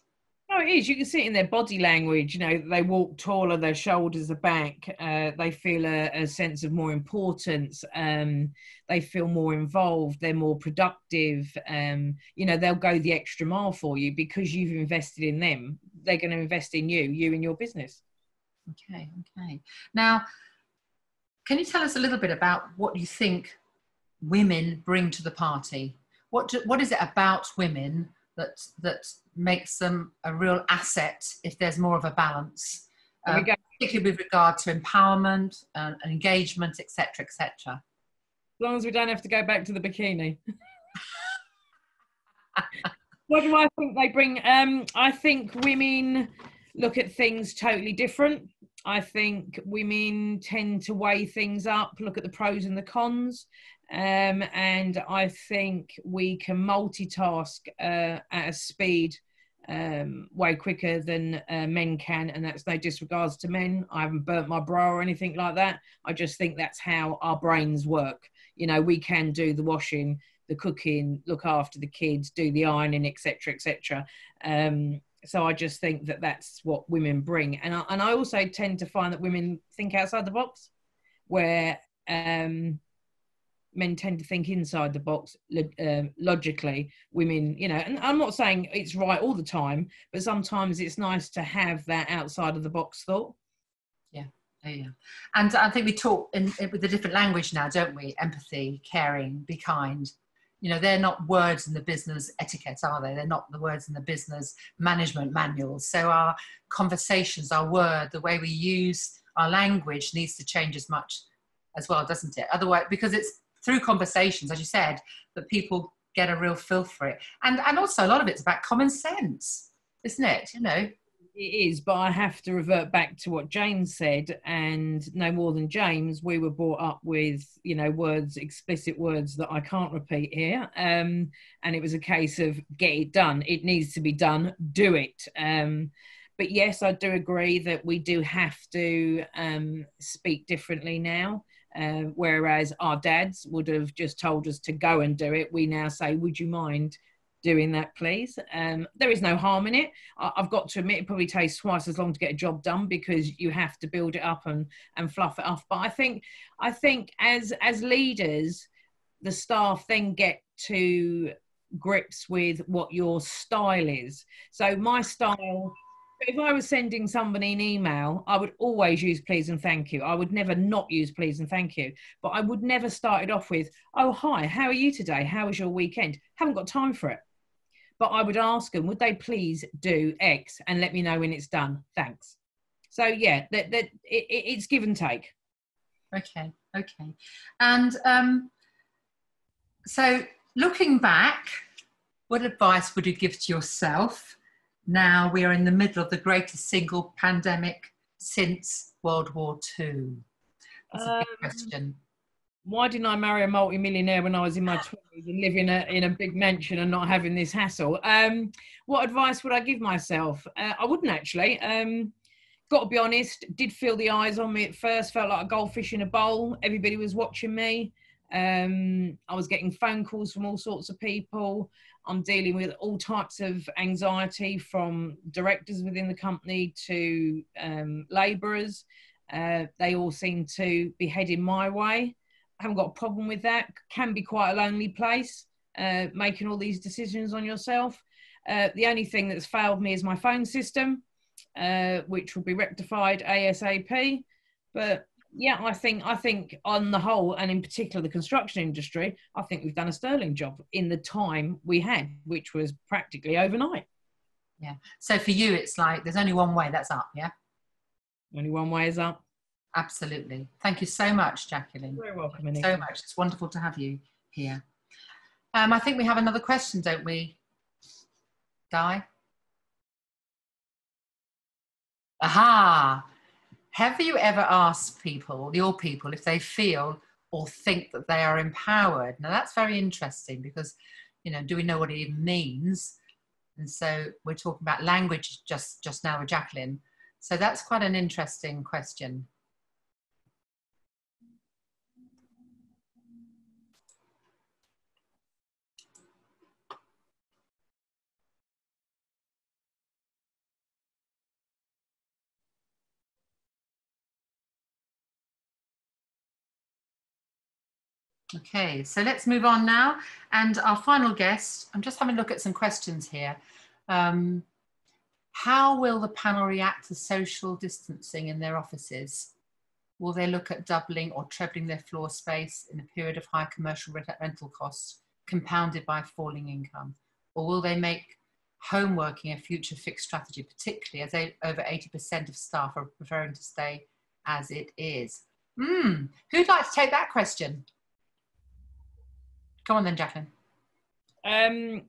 Oh, it is. You can see it in their body language. You know, they walk taller, their shoulders are back. Uh, they feel a, a, sense of more importance. Um, they feel more involved. They're more productive. Um, you know, they'll go the extra mile for you because you've invested in them. They're going to invest in you, you and your business. Okay, okay. Now, can you tell us a little bit about what you think women bring to the party? What do, what is it about women that that makes them a real asset if there's more of a balance, uh, particularly with regard to empowerment and, and engagement, etc., etc. As long as we don't have to go back to the bikini. (laughs) what do I think they bring? Um, I think women look at things totally different. I think women tend to weigh things up, look at the pros and the cons. Um, and I think we can multitask uh, at a speed um, way quicker than uh, men can, and that's no disregards to men. I haven't burnt my bra or anything like that. I just think that's how our brains work. You know, we can do the washing, the cooking, look after the kids, do the ironing, etc., etc. Um, so I just think that that's what women bring, and I, and I also tend to find that women think outside the box, where um, men tend to think inside the box uh, logically women you know and i'm not saying it's right all the time but sometimes it's nice to have that outside of the box thought. Yeah yeah and i think we talk in, in, with a different language now don't we? Empathy caring be kind. You know they're not words in the business etiquette are they? They're not the words in the business management manuals. So our conversations our word the way we use our language needs to change as much as well doesn't it? Otherwise because it's through conversations, as you said, that people get a real feel for it. And and also a lot of it's about common sense, isn't it? You know. It is, but I have to revert back to what James said, and no more than James, we were brought up with, you know, words, explicit words that I can't repeat here. Um, and it was a case of get it done. It needs to be done. Do it. Um, but yes, I do agree that we do have to um, speak differently now. Uh, whereas our dads would have just told us to go and do it. We now say, Would you mind doing that, please? Um, there is no harm in it. I- have got to admit, it probably takes twice as long to get a job done because you have to build it up and, and fluff it up. But I think, I think as as leaders, the staff then get to grips with what your style is. So my style if I was sending somebody an email, I would always use please and thank you. I would never not use please and thank you. But I would never start it off with, oh, hi, how are you today? How was your weekend? Haven't got time for it. But I would ask them, would they please do X and let me know when it's done? Thanks. So, yeah, that, that, it, it's give and take. Okay, okay. And um, so looking back, what advice would you give to yourself? Now we are in the middle of the greatest single pandemic since World War II? That's a big um, question. Why didn't I marry a multimillionaire when I was in my 20s and live in a, in a big mansion and not having this hassle? Um, what advice would I give myself? Uh, I wouldn't actually. Um, got to be honest, did feel the eyes on me at first, felt like a goldfish in a bowl. Everybody was watching me. Um, I was getting phone calls from all sorts of people. I'm dealing with all types of anxiety from directors within the company to um, labourers. Uh, they all seem to be heading my way. I haven't got a problem with that. Can be quite a lonely place, uh, making all these decisions on yourself. Uh, the only thing that's failed me is my phone system, uh, which will be rectified ASAP. But yeah, I think I think on the whole, and in particular the construction industry, I think we've done a sterling job in the time we had, which was practically overnight. Yeah. So for you, it's like there's only one way. That's up. Yeah. Only one way is up. Absolutely. Thank you so much, Jacqueline. Very welcome, you so much. It's wonderful to have you here. Um, I think we have another question, don't we, Guy? Aha! Have you ever asked people, your people, if they feel or think that they are empowered? Now that's very interesting because, you know, do we know what it even means? And so we're talking about language just just now with Jacqueline. So that's quite an interesting question. Okay, so let's move on now. And our final guest, I'm just having a look at some questions here. Um, how will the panel react to social distancing in their offices? Will they look at doubling or trebling their floor space in a period of high commercial rental costs compounded by falling income? Or will they make home working a future fixed strategy, particularly as they, over 80% of staff are preferring to stay as it is? Hmm, who'd like to take that question? Come on then, Jacqueline. Um,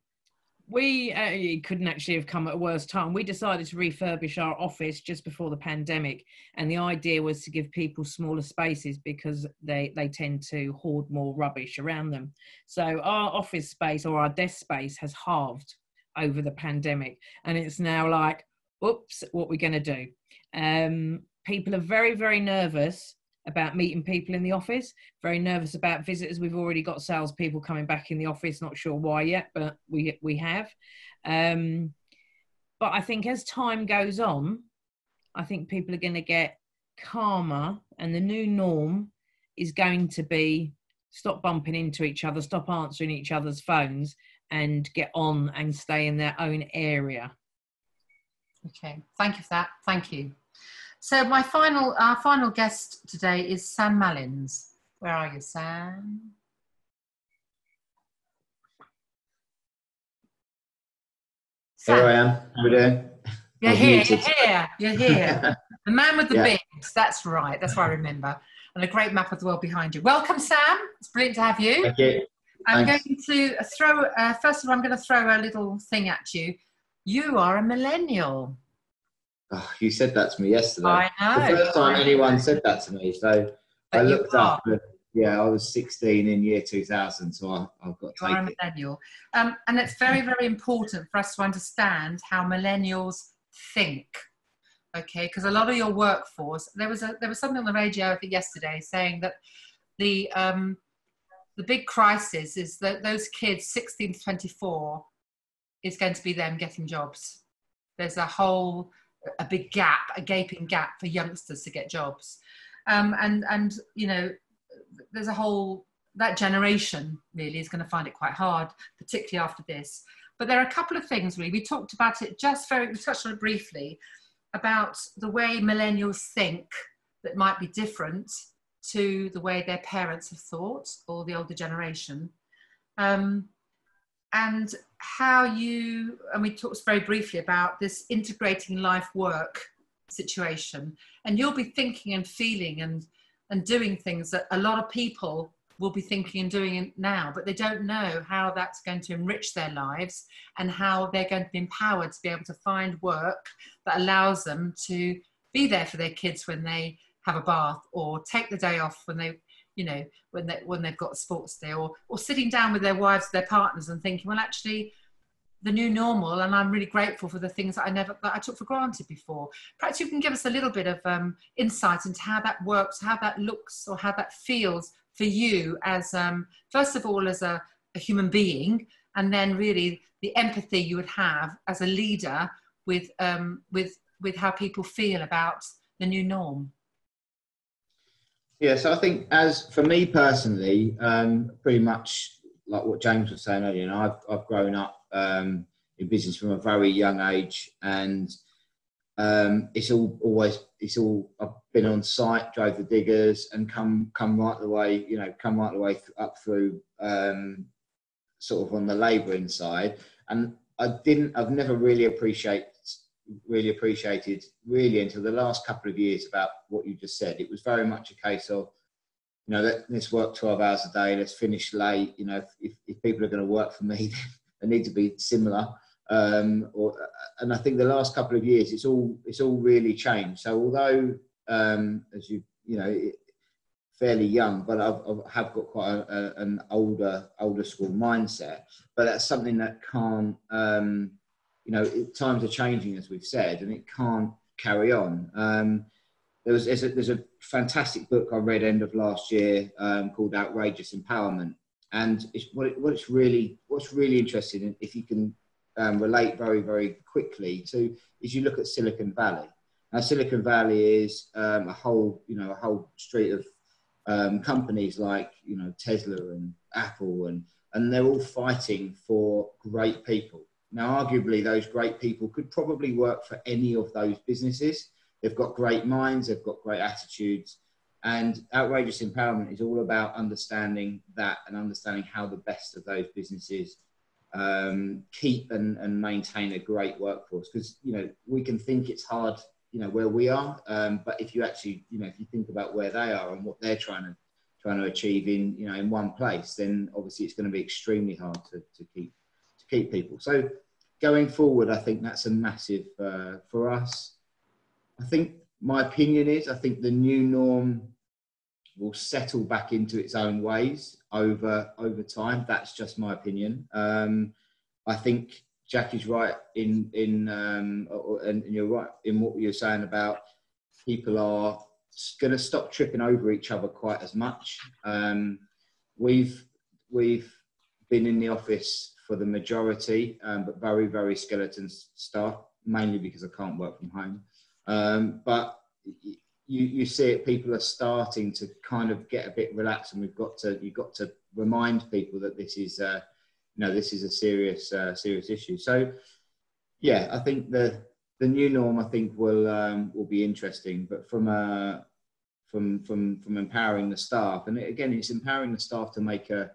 we uh, couldn't actually have come at a worse time. We decided to refurbish our office just before the pandemic, and the idea was to give people smaller spaces because they they tend to hoard more rubbish around them. So our office space or our desk space has halved over the pandemic, and it's now like, oops, what are we're going to do? Um, people are very very nervous about meeting people in the office. Very nervous about visitors. We've already got salespeople coming back in the office. Not sure why yet, but we we have. Um, but I think as time goes on, I think people are going to get calmer, and the new norm is going to be stop bumping into each other, stop answering each other's phones, and get on and stay in their own area. Okay, thank you for that. Thank you. So my final, our final guest today is Sam Malins. Where are you, Sam? Here I am. How are we doing? You're I'm here, muted. you're here, you're here. (laughs) the man with the Yeah. beard. That's right. That's what I remember. And a great map of the world behind you. Welcome, Sam. It's brilliant to have you. Thank you. I'm Thanks. going to throw, uh, first of all, I'm going to throw a little thing at you. You are a millennial. Oh, you said that to me yesterday. I know. the first time anyone said that to me. So I But you looked up. and, Yeah, I was 16 in year 2000, so I, I've got You to are a take millennial. Um, and it's very, very important for us to understand how millennials think. Okay, because a lot of your workforce, there was a there was something on the radio I think yesterday saying that the um, the big crisis is that those kids 16 to 24 is going to be them getting jobs. There's a whole a big gap, a gaping gap for youngsters to get jobs, um, and and you know there's a whole that generation really is going to find it quite hard, particularly after this. But there are a couple of things really. We talked about it just very, we touched on it briefly about the way millennials think that might be different to the way their parents have thought or the older generation. Um, and how you, and we talked very briefly about this integrating life work situation. And you'll be thinking and feeling and, and doing things that a lot of people will be thinking and doing now, but they don't know how that's going to enrich their lives and how they're going to be empowered to be able to find work that allows them to be there for their kids when they have a bath or take the day off when they you know when they when they've got sports day or or sitting down with their wives their partners and thinking well actually the new normal and i'm really grateful for the things that i never that i took for granted before. Perhaps you can give us a little bit of um, insight into how that works how that looks or how that feels for you as um, first of all as a, a human being and then really the empathy you would have as a leader with um, with with how people feel about the new norm Yeah, so I think as for me personally, um, pretty much like what James was saying earlier, you know, I've, I've grown up um, in business from a very young age and um, it's all always it's all I've been on site, drove the diggers, and come come right the way you know come right the way th- up through um, sort of on the labouring side, and I didn't I've never really appreciate really appreciated really until the last couple of years about what you just said. It was very much a case of you know let, let's work 12 hours a day, let's finish late. You know if, if, if people are going to work for me, (laughs) they need to be similar. Um, or, and I think the last couple of years, it's all it's all really changed. So although, um, as you you know, fairly young, but I've, I have got quite a, a, an older older school mindset. But that's something that can't, um, you know, it, times are changing as we've said, and it can't carry on. Um, there was there's a, there's a, fantastic book I read end of last year um, called Outrageous Empowerment, and it's, what, it, what it's really what's really interesting if you can um, relate very, very quickly to is you look at Silicon Valley. Now, Silicon Valley is um, a whole, you know, a whole street of um, companies like, you know, Tesla and Apple, and and they're all fighting for great people. Now, arguably, those great people could probably work for any of those businesses. They've got great minds, they've got great attitudes, and outrageous empowerment is all about understanding that and understanding how the best of those businesses um, keep and, and maintain a great workforce because you know we can think it's hard you know where we are um, but if you actually you know if you think about where they are and what they're trying to trying to achieve in you know in one place then obviously it's going to be extremely hard to, to keep to keep people so going forward i think that's a massive uh, for us i think my opinion is i think the new norm will settle back into its own ways over over time. That's just my opinion. Um, I think Jack is right in in um, and you're right in what you're saying about people are going to stop tripping over each other quite as much. Um, we've we've been in the office for the majority, um, but very very skeleton staff, mainly because I can't work from home. Um, but you, you see it, people are starting to kind of get a bit relaxed, and we've got to you've got to remind people that this is uh, you know this is a serious uh, serious issue. So yeah, I think the the new norm I think will um, will be interesting, but from a uh, from from from empowering the staff, and again, it's empowering the staff to make a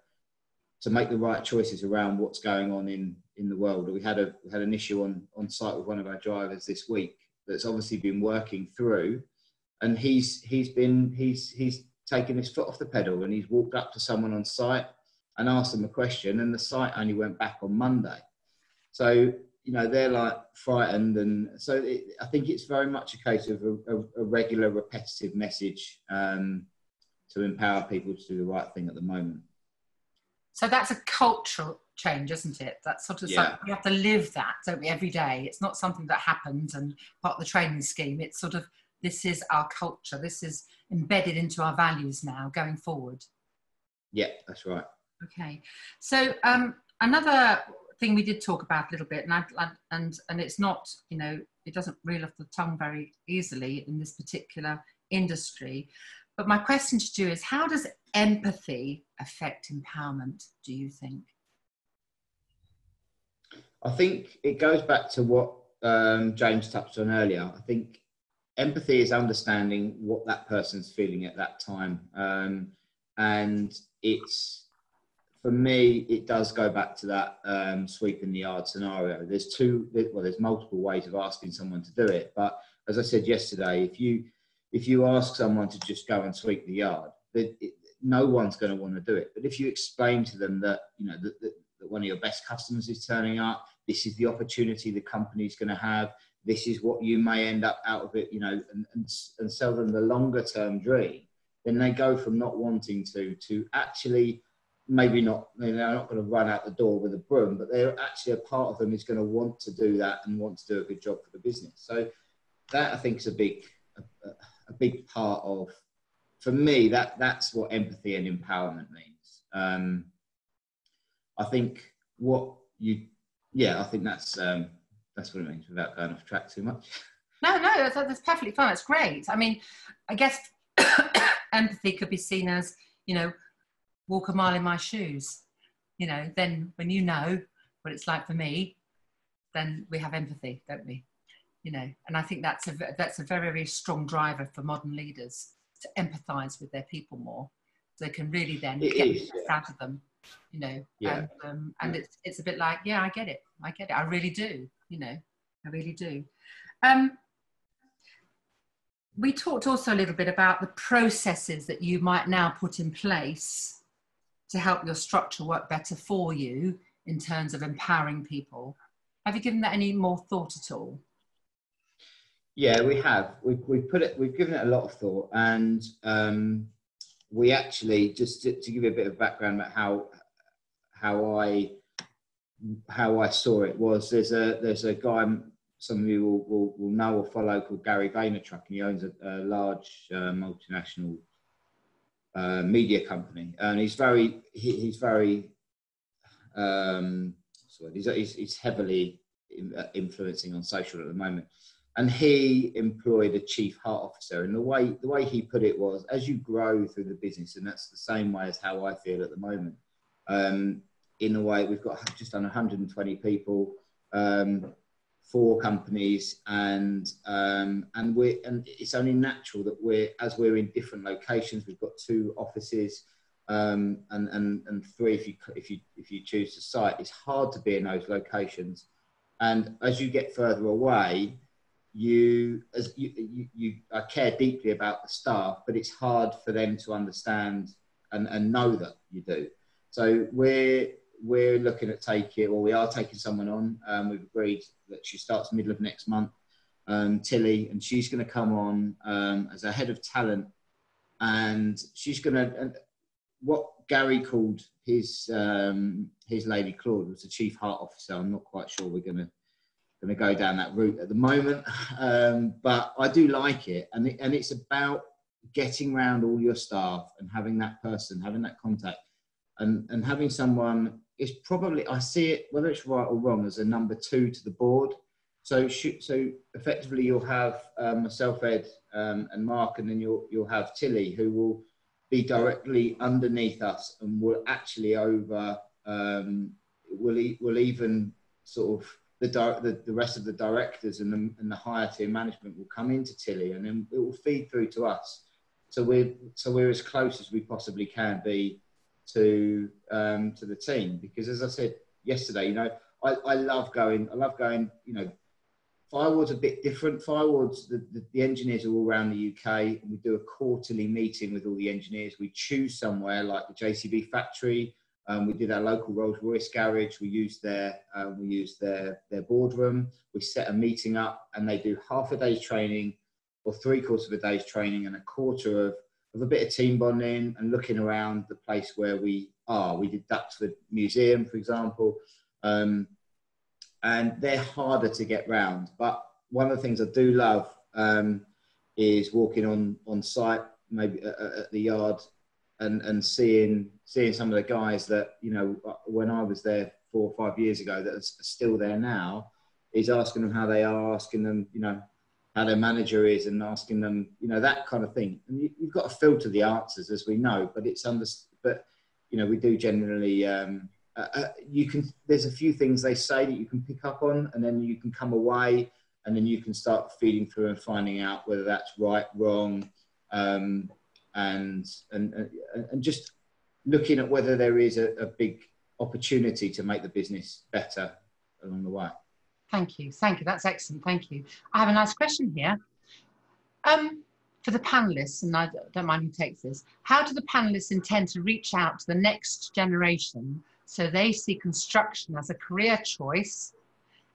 to make the right choices around what's going on in in the world. We had a we had an issue on on site with one of our drivers this week that's obviously been working through and he's he's been he's he's taken his foot off the pedal and he's walked up to someone on site and asked them a question and the site only went back on Monday. So you know they're like frightened and so it, I think it's very much a case of a, a, a regular repetitive message um, to empower people to do the right thing at the moment. So that's a cultural change, isn't it? That's sort of yeah. we have to live that, don't we, every day. It's not something that happens and part of the training scheme. It's sort of this is our culture this is embedded into our values now going forward yeah that's right okay so um, another thing we did talk about a little bit and I, and and it's not you know it doesn't reel off the tongue very easily in this particular industry but my question to you is how does empathy affect empowerment do you think i think it goes back to what um, james touched on earlier i think empathy is understanding what that person's feeling at that time. Um, and it's, for me, it does go back to that um, sweeping the yard scenario. There's two, well, there's multiple ways of asking someone to do it. But as I said yesterday, if you, if you ask someone to just go and sweep the yard, no one's going to want to do it. But if you explain to them that, you know, that, that, that one of your best customers is turning up, this is the opportunity the company's going to have, this is what you may end up out of it, you know, and, and, and sell them the longer term dream, then they go from not wanting to to actually maybe not they're not going to run out the door with a broom, but they're actually a part of them is going to want to do that and want to do a good job for the business. So that I think is a big a, a big part of for me that that's what empathy and empowerment means. Um, I think what you yeah I think that's um, that's what it means without going off track too much. (laughs) No, no, that's, that's perfectly fine. That's great. I mean, I guess (coughs) empathy could be seen as, you know, walk a mile in my shoes. You know, then when you know what it's like for me, then we have empathy, don't we? You know, and I think that's a that's a very very strong driver for modern leaders to empathise with their people more. So they can really then It get is, yeah. out of them, you know. Yeah. And um, and it's it's a bit like, yeah, I get it, I get it, I really do, you know, I really do. Um, we talked also a little bit about the processes that you might now put in place to help your structure work better for you in terms of empowering people. Have you given that any more thought at all? Yeah, we have. We've, we've put it. We've given it a lot of thought, and um, we actually just to, to give you a bit of background about how how I how I saw it was there's a there's a guy some of you will, will, will know or follow called Gary Vaynerchuk, and he owns a, a large uh, multinational uh, media company, and he's very he, he's very um, so he's, he's, he's heavily uh, influencing on social at the moment and he employed a chief heart officer. And the way the way he put it was as you grow through the business and that's the same way as how i feel at the moment um, in a way we've got just under 120 people um, four companies and um, and we and it's only natural that we're as we're in different locations we've got two offices um, and, and and three if you if you if you choose to site. It's hard to be in those locations. And as you get further away you as you, you, you I care deeply about the staff, but it's hard for them to understand and, and know that you do. So we're we're looking at taking, or we are taking someone on. Um, we've agreed that she starts middle of next month, um, Tilly, and she's going to come on um, as a head of talent, and she's going to. What Gary called his um, his lady Claude was the chief heart officer. I'm not quite sure we're going to going to go down that route at the moment. (laughs) Um, but I do like it, and it, and it's about getting around all your staff and having that person, having that contact, and and having someone is probably I see it whether it's right or wrong as a number two to the board. So sh- so effectively you'll have um, myself, Ed, um, and Mark, and then you'll you'll have Tilly who will be directly underneath us and will actually over um, will e- will even sort of the, the, the rest of the directors and the, and the higher tier management will come into Tilly and then it will feed through to us. So we're, so we're as close as we possibly can be to, um, to the team. Because as I said yesterday, you know, I, I love going, I love going, you know, Fireward's a bit different. Fireward's, the, the, the engineers are all around the UK and we do a quarterly meeting with all the engineers. We choose somewhere like the JCB factory um, we did our local Rolls Royce garage. We used their uh, we used their their boardroom. We set a meeting up, and they do half a day's training, or three quarters of a day's training, and a quarter of of a bit of team bonding and looking around the place where we are. We did Duxford Museum, for example, um, and they're harder to get round. But one of the things I do love um, is walking on on site, maybe at, at the yard and and seeing seeing some of the guys that you know when I was there four or five years ago that are still there now is asking them how they are, asking them you know how their manager is, and asking them you know that kind of thing. And you, have got to filter the answers as we know, but it's under but you know we do generally. Um, uh, uh, you can there's a few things they say that you can pick up on, and then you can come away, and then you can start feeding through and finding out whether that's right, wrong. Um, and and and just looking at whether there is a, a big opportunity to make the business better along the way. Thank you, thank you. That's excellent. Thank you. I have a nice question here. Um, for the panelists, and I don't mind who takes this, how do the panelists intend to reach out to the next generation so they see construction as a career choice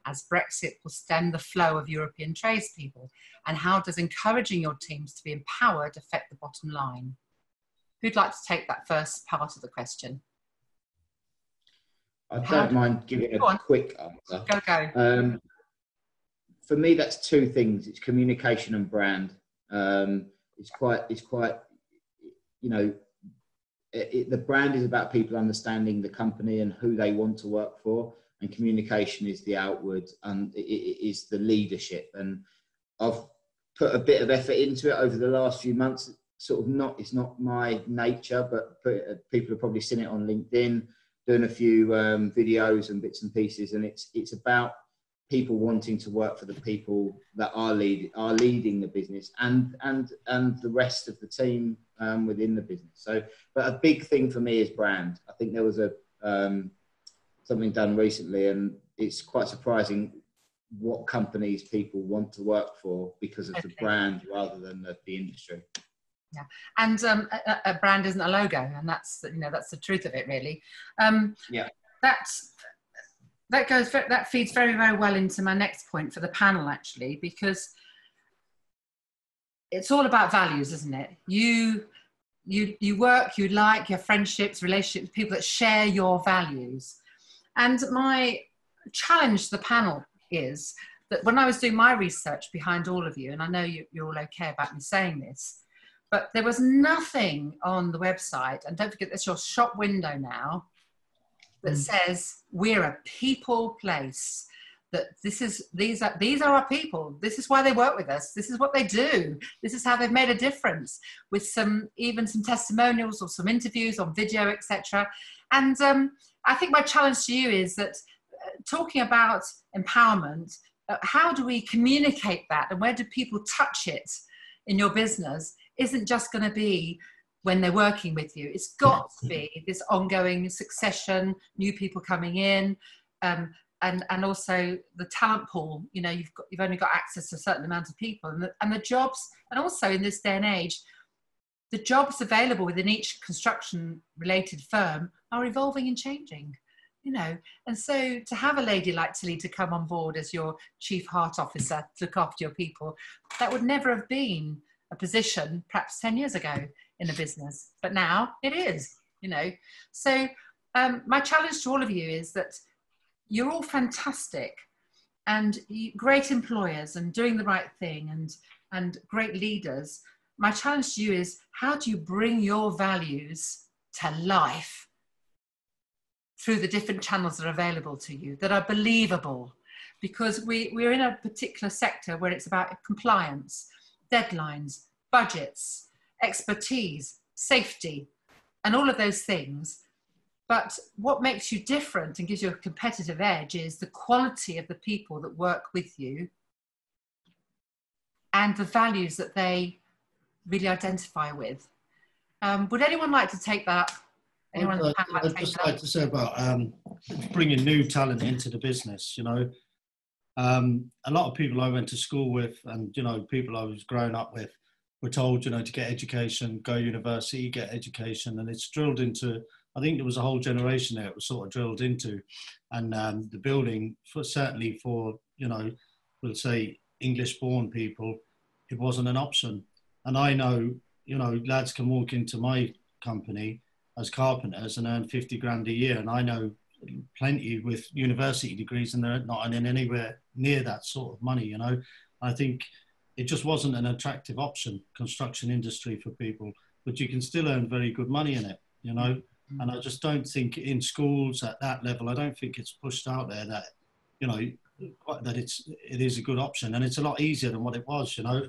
as Brexit will stem the flow of European tradespeople? And how does encouraging your teams to be empowered affect the bottom line? Who'd like to take that first part of the question? I don't How- mind giving a quick answer. Go, go. Um, for me, that's two things: it's communication and brand. Um, it's quite, it's quite, you know, it, it, the brand is about people understanding the company and who they want to work for, and communication is the outward and it, is the leadership. And I've put a bit of effort into it over the last few months. Sort of not, it's not my nature, but put, people have probably seen it on LinkedIn, doing a few um, videos and bits and pieces, and it's it's about people wanting to work for the people that are lead are leading the business and and and the rest of the team um, within the business. So, but a big thing for me is brand. I think there was a um, something done recently, and it's quite surprising what companies people want to work for because of okay. the brand rather than the, the industry. Yeah, and um, a, a, brand isn't a logo, and that's you know that's the truth of it, really. Um, yeah, that's that goes that feeds very very well into my next point for the panel actually because it's all about values, isn't it? You you you work, you like your friendships, relationships, people that share your values. And my challenge to the panel is that when I was doing my research behind all of you, and I know you, you're all okay about me saying this, but there was nothing on the website, and don't forget that's your shop window now, that mm. says we're a people place that this is these are these are our people. This is why they work with us. This is what they do. This is how they've made a difference with some even some testimonials or some interviews on video etc and um, i think my challenge to you is that uh, talking about empowerment uh, how do we communicate that and where do people touch it in your business isn't just going to be when they're working with you. It's got to be this ongoing succession new people coming in um, and and also the talent pool. You know you've got you've only got access to a certain amount of people and the, and the jobs and also in this day and age the jobs available within each construction related firm are evolving and changing you know and so to have a lady like tilly to come on board as your chief heart officer to look after your people that would never have been a position perhaps 10 years ago in a business but now it is you know so um, my challenge to all of you is that you're all fantastic and great employers and doing the right thing and, and great leaders. My challenge to you is how do you bring your values to life through the different channels that are available to you that are believable? Because we, we're in a particular sector where it's about compliance, deadlines, budgets, expertise, safety, and all of those things but what makes you different and gives you a competitive edge is the quality of the people that work with you and the values that they really identify with. Um, would anyone like to take that? Anyone I'd, like I'd just like to say about um, bringing new talent into the business. You know, um, a lot of people I went to school with, and you know, people I was growing up with, were told, you know, to get education, go university, get education, and it's drilled into I think there was a whole generation there it was sort of drilled into, and um, the building for certainly for you know, we'll say English-born people, it wasn't an option. And I know you know lads can walk into my company as carpenters and earn 50 grand a year, and I know plenty with university degrees and they're not earning anywhere near that sort of money. You know, I think it just wasn't an attractive option construction industry for people, but you can still earn very good money in it. You know mm-hmm. and I just don't think in schools at that level, I don't think it's pushed out there that, you know, that it's it is a good option, and it's a lot easier than what it was. You know,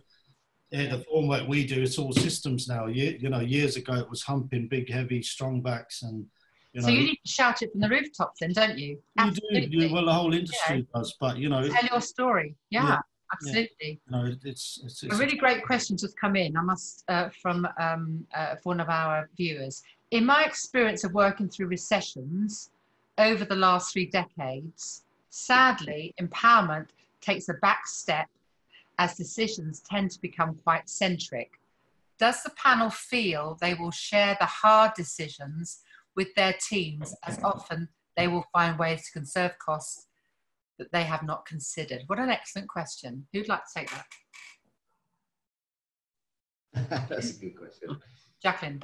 yeah, the formwork we do, it's all systems now. You, you know, years ago it was humping big, heavy, strong backs, and you know, so you need to shout it from the rooftops, then, don't you? Absolutely. You do. well, the whole industry yeah. does, but you know, tell your story. Yeah. yeah absolutely. Yeah. No, it's, it's, it's, a really great question just come in. I must uh, from um, uh, one of our viewers in my experience of working through recessions over the last three decades, sadly, empowerment takes a back step as decisions tend to become quite centric. Does the panel feel they will share the hard decisions with their teams as often they will find ways to conserve costs that they have not considered? What an excellent question. Who'd like to take that? (laughs) That's a good question. Jacqueline.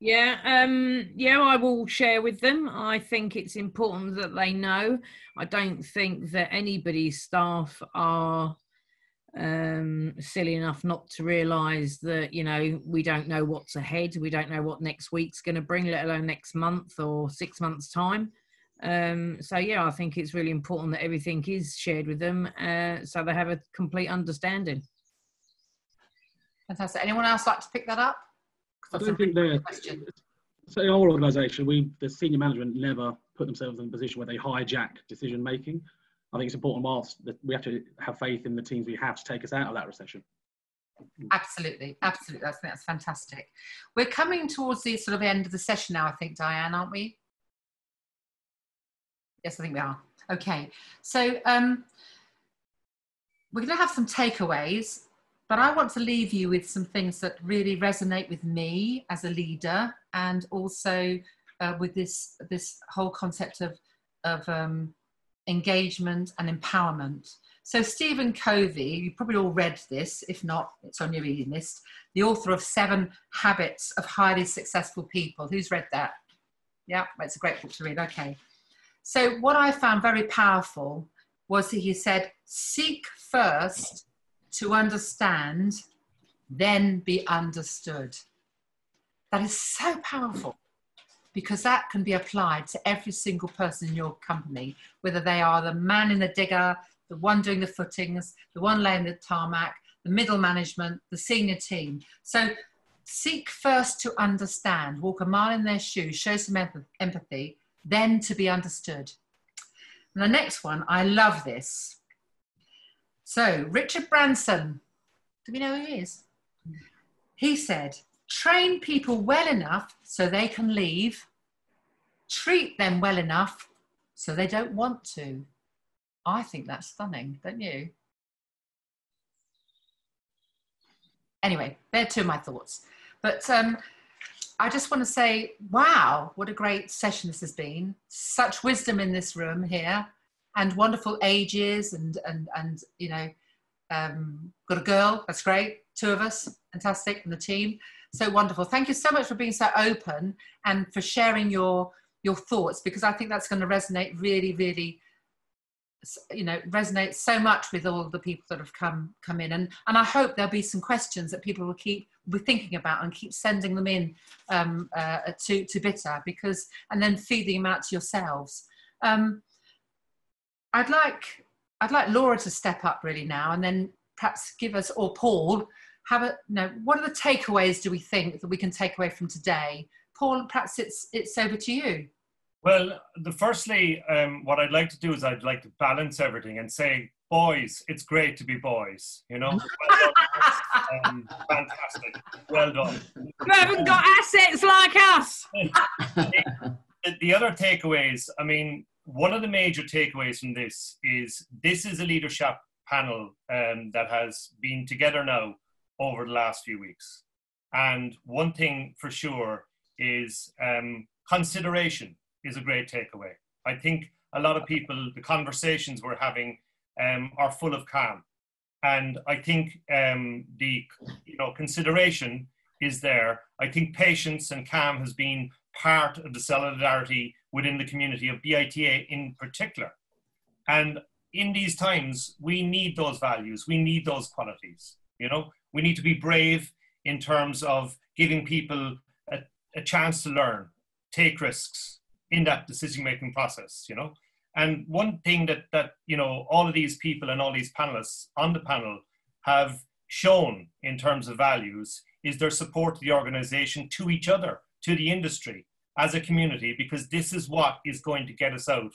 Yeah, um, yeah, I will share with them. I think it's important that they know. I don't think that anybody's staff are um, silly enough not to realise that you know we don't know what's ahead. We don't know what next week's going to bring, let alone next month or six months' time. Um, so yeah, I think it's really important that everything is shared with them, uh, so they have a complete understanding. Fantastic. Anyone else like to pick that up? I don't think they're. So in our organisation, we the senior management never put themselves in a position where they hijack decision making. I think it's important whilst that we have to have faith in the teams we have to take us out of that recession. Absolutely, absolutely. Think that's fantastic. We're coming towards the sort of end of the session now, I think, Diane, aren't we? Yes, I think we are. Okay, so um, we're going to have some takeaways, but I want to leave you with some things that really resonate with me as a leader, and also uh, with this this whole concept of of um, engagement and empowerment. So Stephen Covey, you probably all read this, if not, it's on your reading list, the author of Seven Habits of Highly Successful People. Who's read that? Yeah, it's a great book to read. Okay. So what I found very powerful was that he said, seek first to understand, then be understood. That is so powerful because that can be applied to every single person in your company, whether they are the man in the digger, the one doing the footings, the one laying the tarmac, the middle management, the senior team. So seek first to understand, walk a mile in their shoes, show some empathy, then to be understood. And the next one, I love this. So Richard Branson, do we know who he is? He said, train people well enough so they can leave, treat them well enough so they don't want to. I think that's stunning, don't you? Anyway, they're two of my thoughts. But um, I just want to say, wow, what a great session this has been. Such wisdom in this room here, and wonderful ages, and and and you know, um, got a girl. That's great. Two of us, fantastic, and the team so wonderful. Thank you so much for being so open and for sharing your your thoughts because I think that's going to resonate really, really, you know, resonate so much with all the people that have come come in. And and I hope there'll be some questions that people will keep be thinking about and keep sending them in um, uh, to to BITA because and then feeding them out to yourselves. Um, I'd like I'd like Laura to step up really now and then perhaps give us or Paul have a you know what are the takeaways do we think that we can take away from today? Paul perhaps it's it's over to you. Well the firstly um, what i'd like to do is i'd like to balance everything and say boys it's great to be boys you know? Well um, fantastic. Well done. You haven't got assets like us. The, the other takeaways i mean one of the major takeaways from this is this is a leadership panel um, that has been together now over the last few weeks. And one thing for sure is um, consideration is a great takeaway. I think a lot of people, the conversations we're having um, are full of calm. And I think um, the you know consideration is there. I think patience and calm has been part of the solidarity within the community of BITA in particular. And in these times, we need those values, we need those qualities. You know, we need to be brave in terms of giving people a, a chance to learn, take risks in that decision making process, you know. And one thing that that you know all of these people and all these panelists on the panel have shown in terms of values is their support to the organization, to each other, to the industry, as a community, because this is what is going to get us out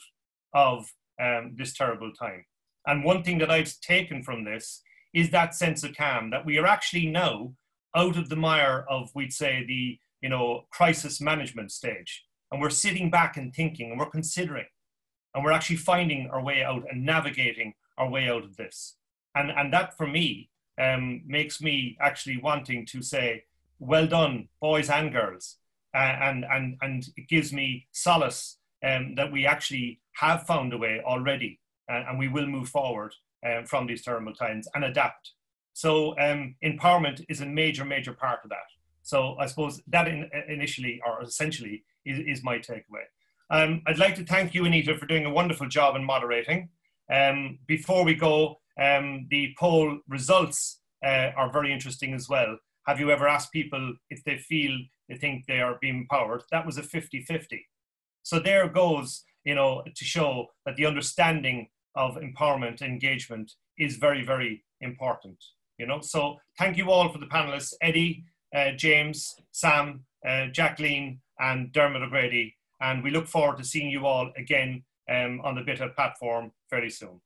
of um, this terrible time. And one thing that I've taken from this is that sense of calm that we are actually now out of the mire of, we'd say, the you know crisis management stage, and we're sitting back and thinking, and we're considering, and we're actually finding our way out and navigating our way out of this. And and that for me um, makes me actually wanting to say, well done, boys and girls, uh, and and and it gives me solace um, that we actually have found a way already, and we will move forward um, from these terrible times and adapt. So um, empowerment is a major, major part of that. So I suppose that in, initially or essentially is, is my takeaway. Um, I'd like to thank you, Anita, for doing a wonderful job in moderating. Um, before we go, um, the poll results uh, are very interesting as well. Have you ever asked people if they feel they think they are being empowered? That was a 50 50. So there goes, you know, to show that the understanding of empowerment engagement is very, very important. You know, so thank you all for the panelists, Eddie, uh, James, Sam, uh, Jacqueline, and Dermot O'Grady. And we look forward to seeing you all again um, on the BITA platform very soon.